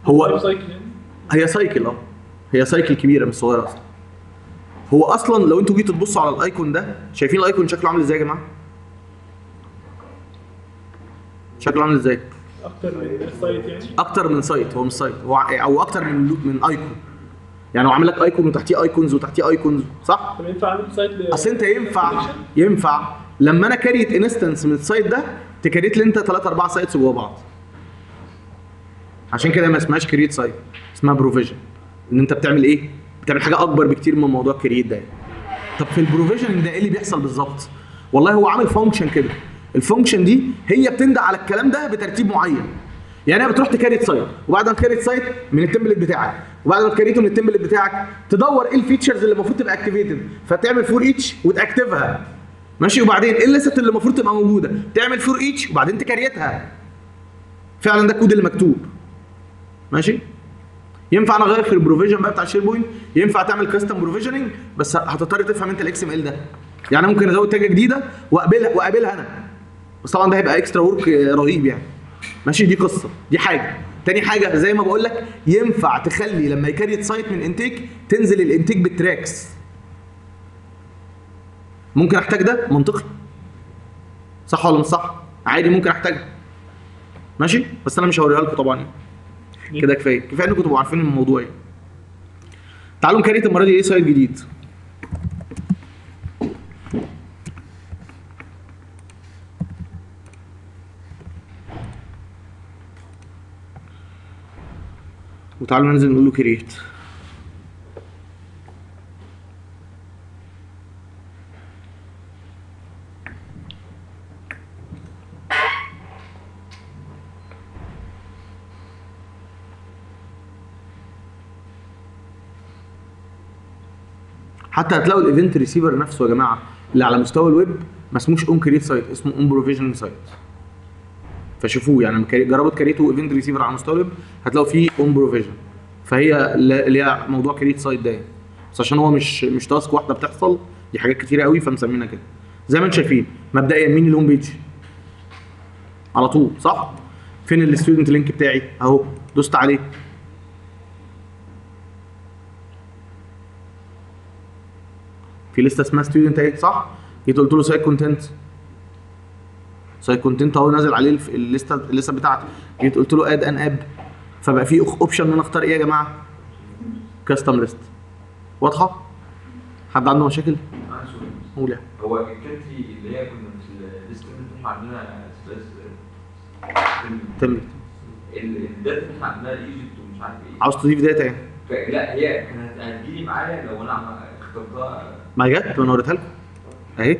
هو هي cycle آه هي cycle كبيرة مش صغيرة أصلا. هو أصلا لو أنتوا جيتوا تبصوا على ال icon ده شايفين ال icon شكله عامل إزاي يا جماعة؟ شكله عامل إزاي؟ أكتر من ال site يعني؟ أكتر من site هو مش site هو أو أكتر من من icon. يعني هو عامل لك icon وتحتيه icons وتحتيه icons صح؟ طب ينفع أعمل site أصل أنت ينفع ينفع. لما أنا create instance من ال site ده ت create لي انت 3 4 sites جوا بعض. عشان كده ما اسمهاش create site اسمها provision إن أنت بتعمل إيه؟ بتعمل حاجة أكبر بكتير من موضوع create ده طب في ال provision ده إيه اللي بيحصل بالظبط؟ والله هو عامل function كده. ال function دي هي بتندى على الكلام ده بترتيب معين. يعني بتروح ت create site وبعد ما ت create site من ال template بتاعك وبعد ما ت create ه من ال template بتاعك تدور إيه ال features اللي المفروض تبقى activated فتعمل for each وتاكتفها ماشي؟ وبعدين إيه ال list اللي المفروض تبقى موجودة؟ تعمل for each وبعدين ت create ها. فعلا ده الكود اللي مكتوب. ماشي؟ ينفع أنا أغير في ال provision بقى بتاع SharePoint ينفع تعمل custom provisioning بس هتضطر تفهم أنت ال XML ده. يعني ممكن أزود tag ة جديدة واقبلها وأقابلها أنا. بس طبعا ده هيبقى extra work رهيب يعني. ماشي؟ دي قصة دي حاجة. تاني حاجة زي ما بقول لك ينفع تخلي لما ي create site من انتيك تنزل الانتيك بالتراكس. ممكن أحتاج ده؟ منطقي. صح ولا مش صح؟ عادي ممكن احتاجها ماشي؟ بس أنا مش هوريها لكم طبعا. كده كفاية. كفاية إنكم تبقوا عارفين الموضوع إيه. تعالوا ن create المرة دي إيه site جديد؟ وتعالوا ننزل نقول له create حتى هتلاقوا ال event receiver نفسه يا جماعة اللي على مستوى الويب ما اسموش on create site اسمه on provision site فشوفوه. يعني لما جربوا ت create وا event receiver على مستوى الويب هتلاقوا فيه on provision فهي اللي هي موضوع create site ده يعني. بس عشان هو مش مش task واحدة بتحصل دي حاجات كتيرة قوي فمسمينها كده. زي ما أنتم شايفين مبدئيا مين ال home page على طول صح؟ فين ال student link بتاعي؟ اهو دوست عليه. في لسته اسمها Student اهي صح؟ جيت قلت له site content site content اهو نازل عليه الليسته الليسته بتاعتي جيت قلت له add an app فبقى في option إن أنا أختار إيه يا جماعة؟ custom list واضحة؟ حد عنده مشاكل. قول يعني. هو ال country اللي هي كنا في ال list اللي عندنا تمام. ال data اللي عندنا Egypt ومش عارف إيه. عاوز تضيف data يعني. لا هي كانت هتجيلي معايا لو أنا اخترتها. ما جت ما أنا وريتها لكم. أهي.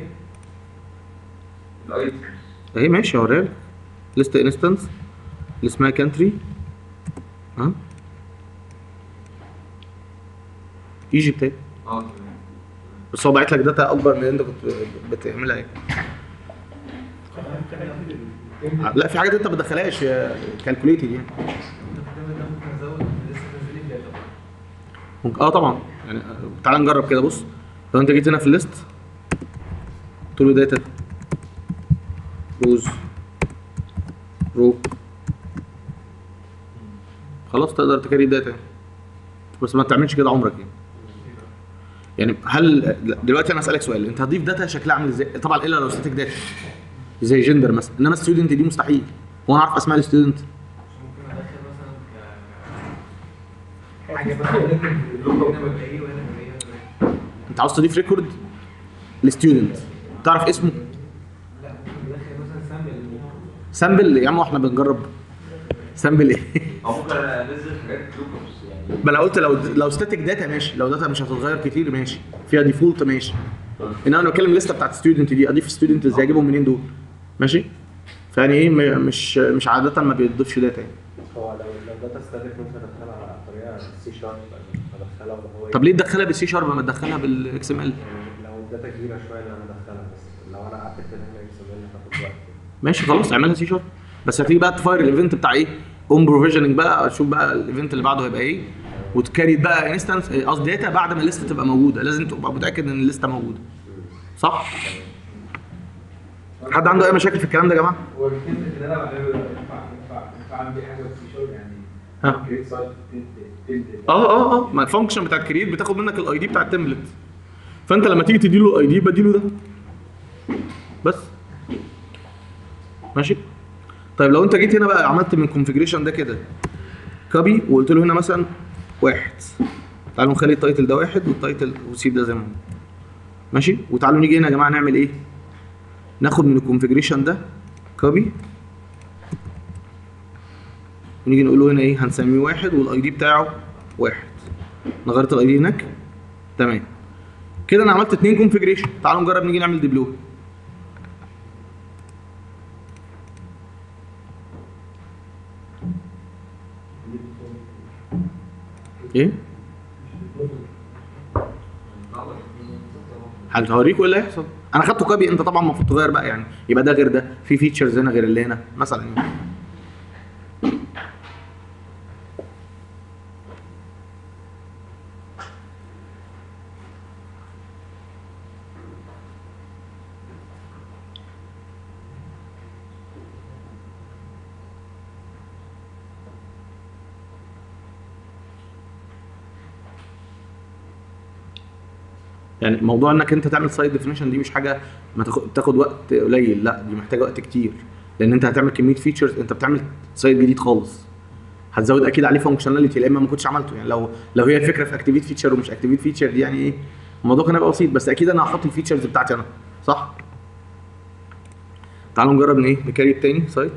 اهي ماشي هوريها لك list instance اللي اسمها Country ها؟ Egypt اهي آه بس هو باعت لك data أكبر من اللي أنت كنت بتعملها إيه لا في حاجات أنت ما بتدخلهاش calculated يعني. ممكن آه طبعا. يعني تعال نجرب كده. بص لو أنت جيت هنا في ال list قلت له data rows. Row. خلاص تقدر ت create data بس ما تعملش كده عمرك يعني. يعني هل دلوقتي أنا اسالك سؤال أنت هتضيف data شكلها عامل إزاي؟ طبعا إلا لو static data زي جندر مثلا. إنما student دي مستحيل. هو أنا أعرف أسماء ال student أنت عاوز تضيف record ل student تعرف اسمه لا ممكن ادخل مثلا sample sample يا عم إحنا بنجرب. sample إيه؟ أو ممكن انزل حاجات يعني. ما أنا قلت لو لو static data ماشي لو data مش هتتغير كتير ماشي. فيها default ماشي. إنما أنا بتكلم الليسته بتاعت student دي أضيف student إزاي؟ أجيبهم منين دول؟ ماشي؟ فيعني إيه مش مش عادة ما بيضيفش data يعني. هو لو لو data static ممكن أدخلها على طريقة C Sharp أدخلها ولا هو طب ليه تدخلها بال C Sharp ما تدخلها بال XML يعني لو ال data كبيرة شوية ان أنا أدخلها بس لو أنا قعدت اكتب هنا XML هتاخد وقت ماشي خلاص اعملها C Sharp بس هتيجي بقى ت fire ال event بتاع إيه؟ on provisioning بقى تشوف بقى ال event اللي بعده هيبقى إيه؟ وت create بقى instance قصدي data بعد ما الليستة تبقى موجودة. لازم تبقى متأكد إن الليستة موجودة. صح؟ حد عنده أي مشاكل في الكلام ده يا جماعة؟ هو الكلام اللي أنا بعمله ينفع ينفع ينفع أعمل حاجة C Sharp يعني ها. آه آه آه. ما ال function بتاع ال create بتاخد منك ال ID بتاع ال template فأنت لما تيجي تديله ال ID بديله ده. بس. ماشي؟ طيب لو انت جيت هنا بقى عملت من ال configuration ده كده copy وقلت له هنا مثلا واحد. تعالوا نخلي ال title ده واحد وال title وسيب ده زي ما هو. ماشي؟ وتعالوا نيجي هنا يا جماعة نعمل إيه؟ ناخد من ال configuration ده copy ونيجي نقول له هنا إيه؟ هنسميه واحد وال ID بتاعه واحد. أنا غيرت ال ID هناك؟ تمام. كده أنا عملت اتنين configuration تعالوا نجرب نيجي نعمل deploy إيه؟ هوريكم إيه اللي هيحصل أنا خدته copy أنت طبعا المفروض تغير بقى يعني. يبقى ده غير ده. في features هنا غير اللي هنا. مثلا. يعني موضوع إنك أنت تعمل site definition دي مش حاجة ما تاخد وقت قليل لأ دي محتاجة وقت كتير. لأن أنت هتعمل كمية features أنت بتعمل site جديد خالص. هتزود أكيد عليه functionality لأن ما كنتش عملته. يعني لو لو هي الفكرة في activate feature ومش activate feature دي يعني إيه؟ الموضوع كان هيبقى بسيط. بس أكيد أنا هحط ال features بتاعتي أنا. صح؟ تعالوا نجرب إيه؟ ن create تاني site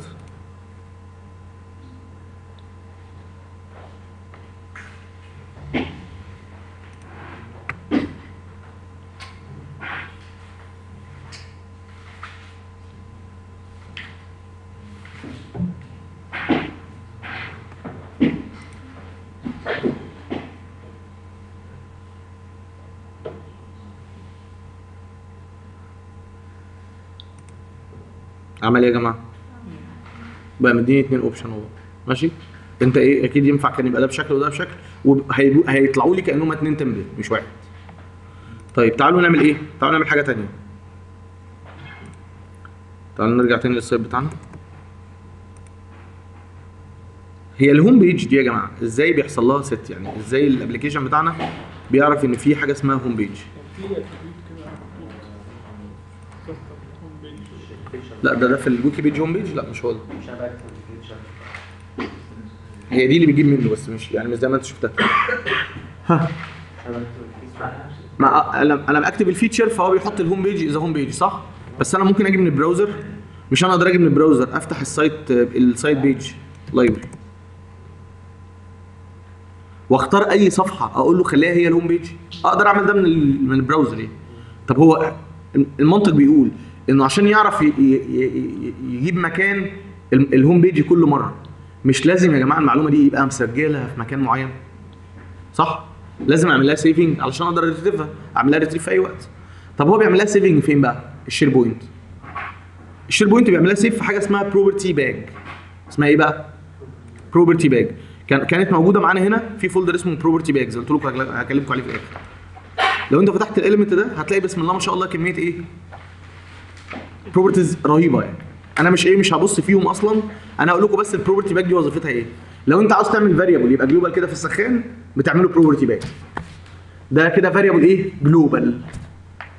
يا جماعة. بقى مديني اتنين option والله. ماشي؟ انت إيه أكيد ينفع كان يبقى ده بشكل وده بشكل وهيطلعوا لي كأنهم اتنين template مش واحد. طيب تعالوا نعمل إيه؟ تعالوا نعمل حاجة تانية. تعالوا نرجع تاني لل site بتاعنا. هي ال home page دي يا جماعة إزاي بيحصل لها set يعني؟ إزاي ال application بتاعنا بيعرف ان في حاجة اسمها home page كان في attribute كده محطوط custom home page لا ده ده في ال wiki page home page؟ لا مش هو ده. بكتب هي دي اللي بتجيب منه بس مش يعني مش زي ما انت شفتها. ها. بكتب ما أنا أنا ماكتب ال feature فهو بيحط ال home page إذا home page صح؟ بس أنا ممكن أجي من ال browser مش أنا أقدر أجي من ال browser أفتح ال site ال site page library وأختار أي صفحة أقول له خليها هي ال home page أقدر أعمل ده من ال- من ال browser يعني. طب هو المنطق بيقول إنه عشان يعرف يجيب مكان ال- ال home page كل مرة. مش لازم يا جماعة المعلومة دي يبقى مسجلها في مكان معين. صح؟ لازم أعمل لها saving علشان أقدر ا retrieve ها اعمل لها retrieve في أي وقت. طب هو بيعمل لها saving فين بقى؟ ال SharePoint ال SharePoint بيعمل لها save في حاجة اسمها property bag اسمها إيه بقى؟ property bag كان كانت موجودة معانا هنا في folder اسمه property bags قلت لكم هكل- هكلمكم عليه في الآخر. لو أنت فتحت ال element ده هتلاقي بسم الله ما شاء الله كمية إيه؟ properties رهيبة يعني. أنا مش إيه مش هبص فيهم أصلا. أنا هقول لكم بس ال property bag دي وظيفتها إيه. لو أنت عاوز تعمل variable يبقى global كده في السخان بتعمله property bag ده كده variable إيه؟ global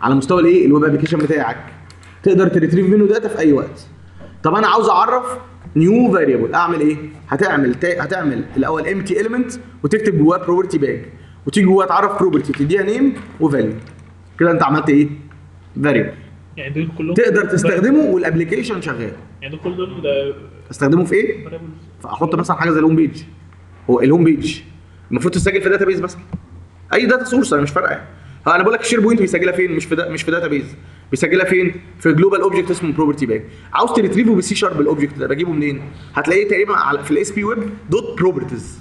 على مستوى الإيه؟ ال web application بتاعك. تقدر ت retrieve منه data في أي وقت. طب أنا عاوز أعرف new variable أعمل إيه؟ هتعمل تا... هتعمل الأول empty element وتكتب جواه property bag وتيجي جواه تعرف property تديها name و value كده أنت عملت إيه؟ variable يعني دول كلهم تقدر تستخدمه وال application شغال. يعني دول كل دول استخدمه في إيه. فأحط مثلا حاجة زي ال home page هو ال home page المفروض تسجل في database مثلا أي data source أنا مش فارقة. يعني أنا بقول لك ال SharePoint بيسجلها فين؟ مش في دا مش في database بيسجلها فين؟ في global object اسمه property bag عاوز تريتريفه بالسي شارب الاوبجكت ده بجيبه منين؟ هتلاقيه تقريبا على في ال SPWeb dot properties ال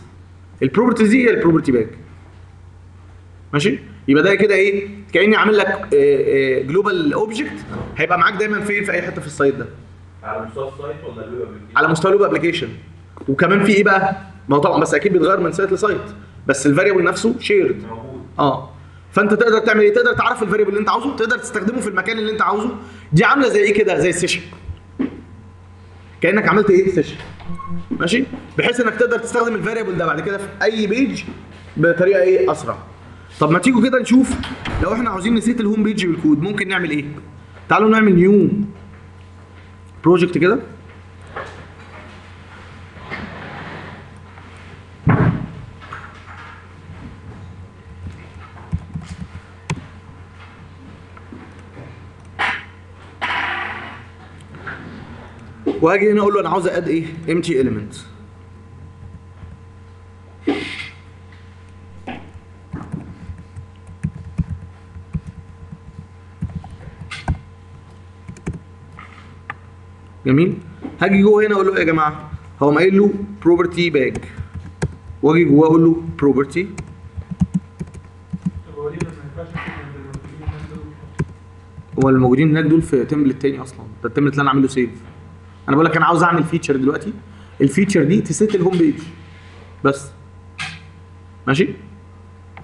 properties دي هي ال property bag ماشي؟ يبقى ده كده إيه؟ كأني عامل لك global object هيبقى معاك دايما فين؟ في أي حتة في ال site ده. على مستوى ال site ولا ال web application؟ على مستوى ال web application وكمان في إيه بقى؟ ما هو طبعا بس أكيد بيتغير من site ل site بس ال variable نفسه shared موجود. آه. فأنت تقدر تعمل إيه؟ تقدر تعرف ال variable اللي أنت عاوزه تقدر تستخدمه في المكان اللي أنت عاوزه. دي عاملة زي إيه كده؟ زي ال session. كأنك عملت إيه؟ session. ماشي؟ بحيث إنك تقدر تستخدم ال variable ده بعد كده في أي page بطريقة إيه؟ أسرع. طب ما تيجوا كده نشوف لو إحنا عاوزين ن set ال home page بال code ممكن نعمل إيه؟ تعالوا نعمل new project كده. وهاجي هنا أقول له أنا عاوز اد إيه؟ empty element. جميل؟ هاجي جوه هنا أقول له إيه يا جماعة هو قايل له property bag. واجي جوه أقول له دول؟ هو الموجودين هناك دول في template تاني أصلا. ده ال template اللي أنا عامله save أنا بقول لك أنا عاوز أعمل feature دلوقتي. ال feature دي ت set ال home page بس. ماشي؟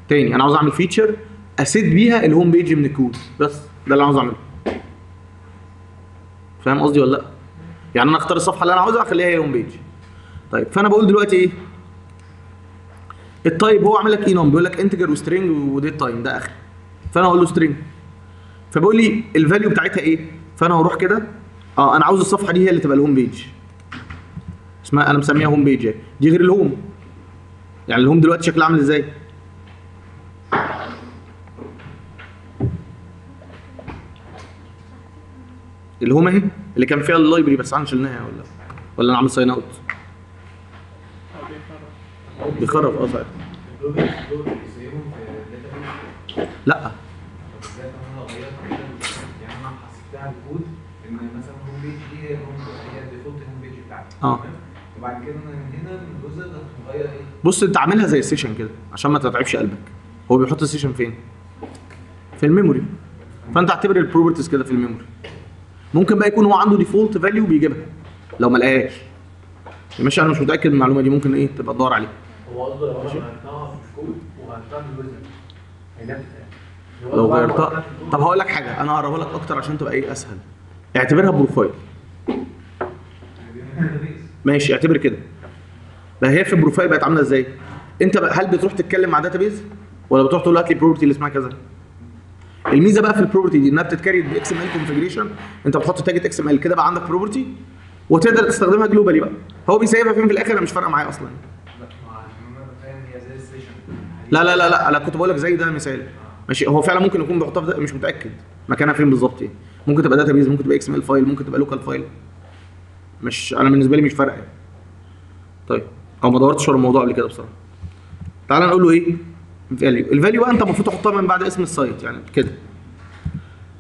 تاني أنا عاوز أعمل feature ا set بيها ال home page من الكود. بس ده اللي أنا عاوز أعمله. فاهم قصدي ولا لأ؟ يعني أنا أختار الصفحة اللي أنا عاوزها أخليها هي ال home page طيب فأنا بقول دلوقتي إيه؟ ال type هو عامل لك إيه نوم بيقول لك integer و string و date time ده آخر. فأنا أقول له string فبيقول لي ال value بتاعتها إيه؟ فأنا هروح كده. آه أنا عاوز الصفحة دي هي اللي تبقى ال home page اسمها أنا مسميها home page يعني. دي غير ال home يعني ال home دلوقتي شكلها عامل إزاي؟ ال home اهي اللي كان فيها ال library بس إحنا شلناها ولا؟ ولا أنا عامل sign out بيخرب. آه لا. آه. وبعد كده من هنا الجزء ده إيه؟ بص أنت عاملها زي ال session كده عشان ما تتعبش قلبك. هو بيحط ال session فين؟ في ال memory. فأنت اعتبر ال properties كده في ال memory. ممكن بقى يكون هو عنده default value بيجيبها لو ما لقاهاش. ماشي أنا مش متأكد من المعلومة دي. ممكن إيه؟ تبقى تدور عليها. هو قصده لو أنا غيرتها في الكود وغيرتها في لو غيرتها طب هقول لك حاجة. أنا هقربها لك أكتر عشان تبقى إيه؟ أسهل. اعتبرها profile. ماشي اعتبر كده. بقى هي في ال profile بقت عاملة إزاي؟ أنت بقى هل بتروح تتكلم مع database ولا بتروح تقول له هات لي property اللي اسمها كذا؟ الميزة بقى في ال property دي إنها بتت create ب XML configuration أنت بتحط tag XML كده بقى عندك property وتقدر تستخدمها globally بقى. هو بيسيبها فين في الآخر؟ أنا مش فارقة معايا أصلا. لا لا لا لا أنا كنت بقول لك زي ده مثال. ماشي هو فعلا ممكن يكون بيحطها في مش متأكد. مكانها فين بالظبط يعني؟ ممكن تبقى database ممكن تبقى XML file ممكن تبقى local file مش أنا بالنسبة لي مش فارقة. يعني. طيب أو ما دورتش ورا الموضوع قبل كده بصراحة. تعال نقول له إيه؟ value ال value بقى انت المفروض تحطها من بعد اسم ال site يعني كده.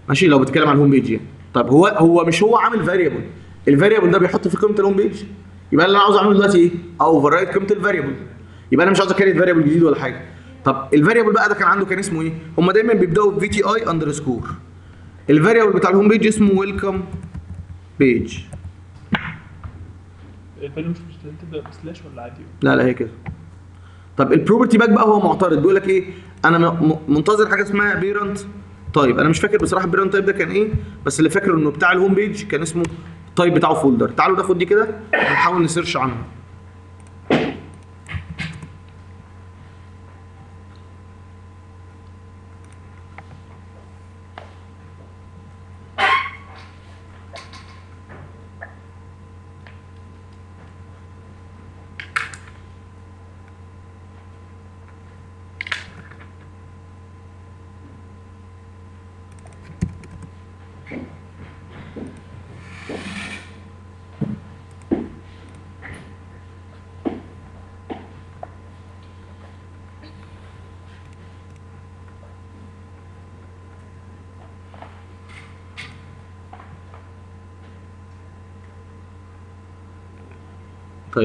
ماشي؟ لو بتتكلم عن ال home page يعني. طب هو هو مش هو عامل variable ال variable ده بيحط في قيمة ال home page يبقى اللي أنا عاوز أعمله دلوقتي إيه؟ override قيمة ال variable يبقى أنا مش عاوز ا create variable جديد ولا حاجة. طب ال variable بقى ده كان عنده كان اسمه إيه؟ هم دايما بيبدأوا ب vti underscore ال variable بتاع ال home page اسمه welcome page ال value مش مش لازم تبدا ب slash ولا عادي؟ لا لا هي كده. طب ال property bag بقى هو معترض بيقول لك إيه؟ أنا منتظر حاجة اسمها parent طيب أنا مش فاكر بصراحة ال parent type ده كان إيه بس اللي فاكر إنه بتاع ال home page كان اسمه ال type بتاعه folder تعالوا ناخد دي كده ونحاول ن search عنها.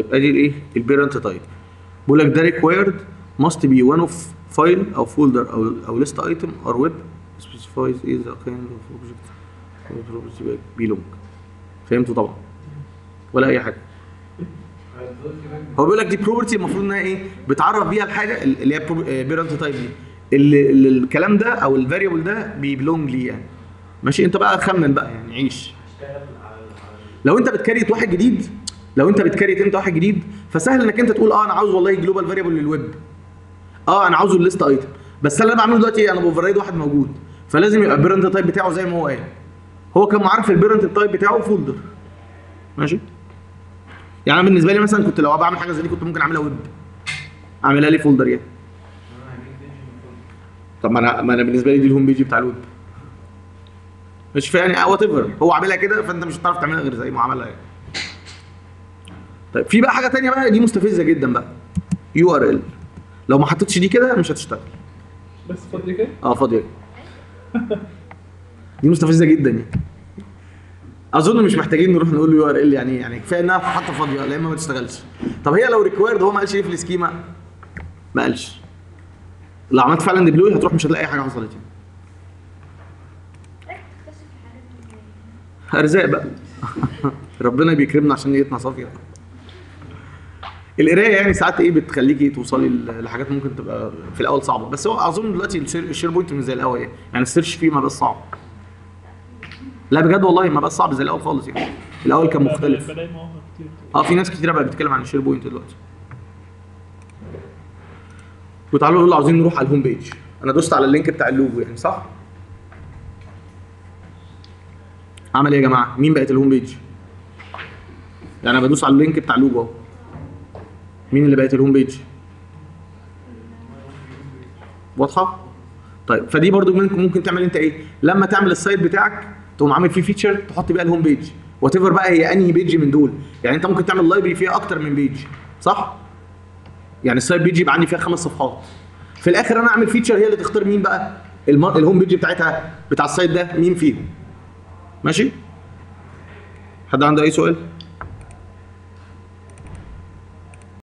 طيب ادي الايه؟ ال parent type بيقول لك ده required must be one of file أو folder أو أو list item or web specifies is of object or property belong. فهمتوا طبعا؟ ولا أي حاجة. هو بيقول لك دي property المفروض إنها إيه؟ بتعرف بيها الحاجة اللي هي parent type دي. اللي الكلام ده أو ال variable ده بي belong ليه يعني. ماشي؟ أنت بقى خمن بقى يعني عيش. لو أنت بت create واحد جديد لو انت بت create انت واحد جديد فسهل انك انت تقول آه أنا عاوز والله global variable لل web آه أنا عاوزه ال list item بس اللي أنا بعمله دلوقتي إيه؟ أنا ب override واحد موجود. فلازم يبقى ال parent type بتاعه زي ما هو قايل هو كان معرف ال parent type بتاعه folder ماشي؟ يعني أنا بالنسبة لي مثلا كنت لو بعمل حاجة زي دي كنت ممكن أعملها ويب أعملها لي folder يعني. طب ما أنا ما أنا بالنسبة لي دي ال home page بتاع الويب مش فاهم whatever هو عاملها كده فأنت مش هتعرف تعملها غير زي ما عملها يعني. طيب في بقى حاجة تانية بقى دي مستفزة جدا بقى. URL لو ما حطيتش دي كده مش هتشتغل. بس فاضي كده؟ آه فاضيه دي مستفزة جدا يعني. أظن مش محتاجين نروح نقول له URL يعني؟ يعني كفاية إنها حتى فاضية لا إما ما تشتغلش. طب هي لو required هو ما قالش إيه في ال schema ما قالش. لو عملت فعلا deploy هتروح مش هتلاقي أي حاجة حصلت يعني؟ أرزاق بقى. <laughs> ربنا بيكرمنا عشان نيتنا صافية. القراية يعني ساعات إيه بتخليكي توصلي لحاجات ممكن تبقى في الأول صعبة. بس هو أظن دلوقتي ال SharePoint مش زي الأول يعني. يعني ال search فيه ما بقاش صعب. لا بجد والله ما بقاش صعب زي الأول خالص يعني. الأول كان مختلف. كتير. آه في ناس كتيره بقى بتتكلم عن ال SharePoint دلوقتي. وتعالوا نقول عاوزين نروح على ال home page أنا دوست على ال link بتاع اللوجو يعني صح؟ عمل إيه يا جماعة؟ مين بقت ال home page يعني أنا بدوس على ال link بتاع اللوجو أهو. مين اللي بقت ال home page واضحة؟ طيب فدي برضو ممكن تعمل انت إيه؟ لما تعمل ال site بتاعك تقوم عامل فيه feature تحط بيها ال home page whatever بقى هي انهي page من دول. يعني انت ممكن تعمل library فيها أكتر من page صح؟ يعني ال site page يبقى عندي فيها خمس صفحات. في الآخر أنا أعمل feature هي اللي تختار مين بقى. ال home page بتاعتها بتاع ال site ده مين فيهم؟ ماشي؟ حد عنده أي سؤال؟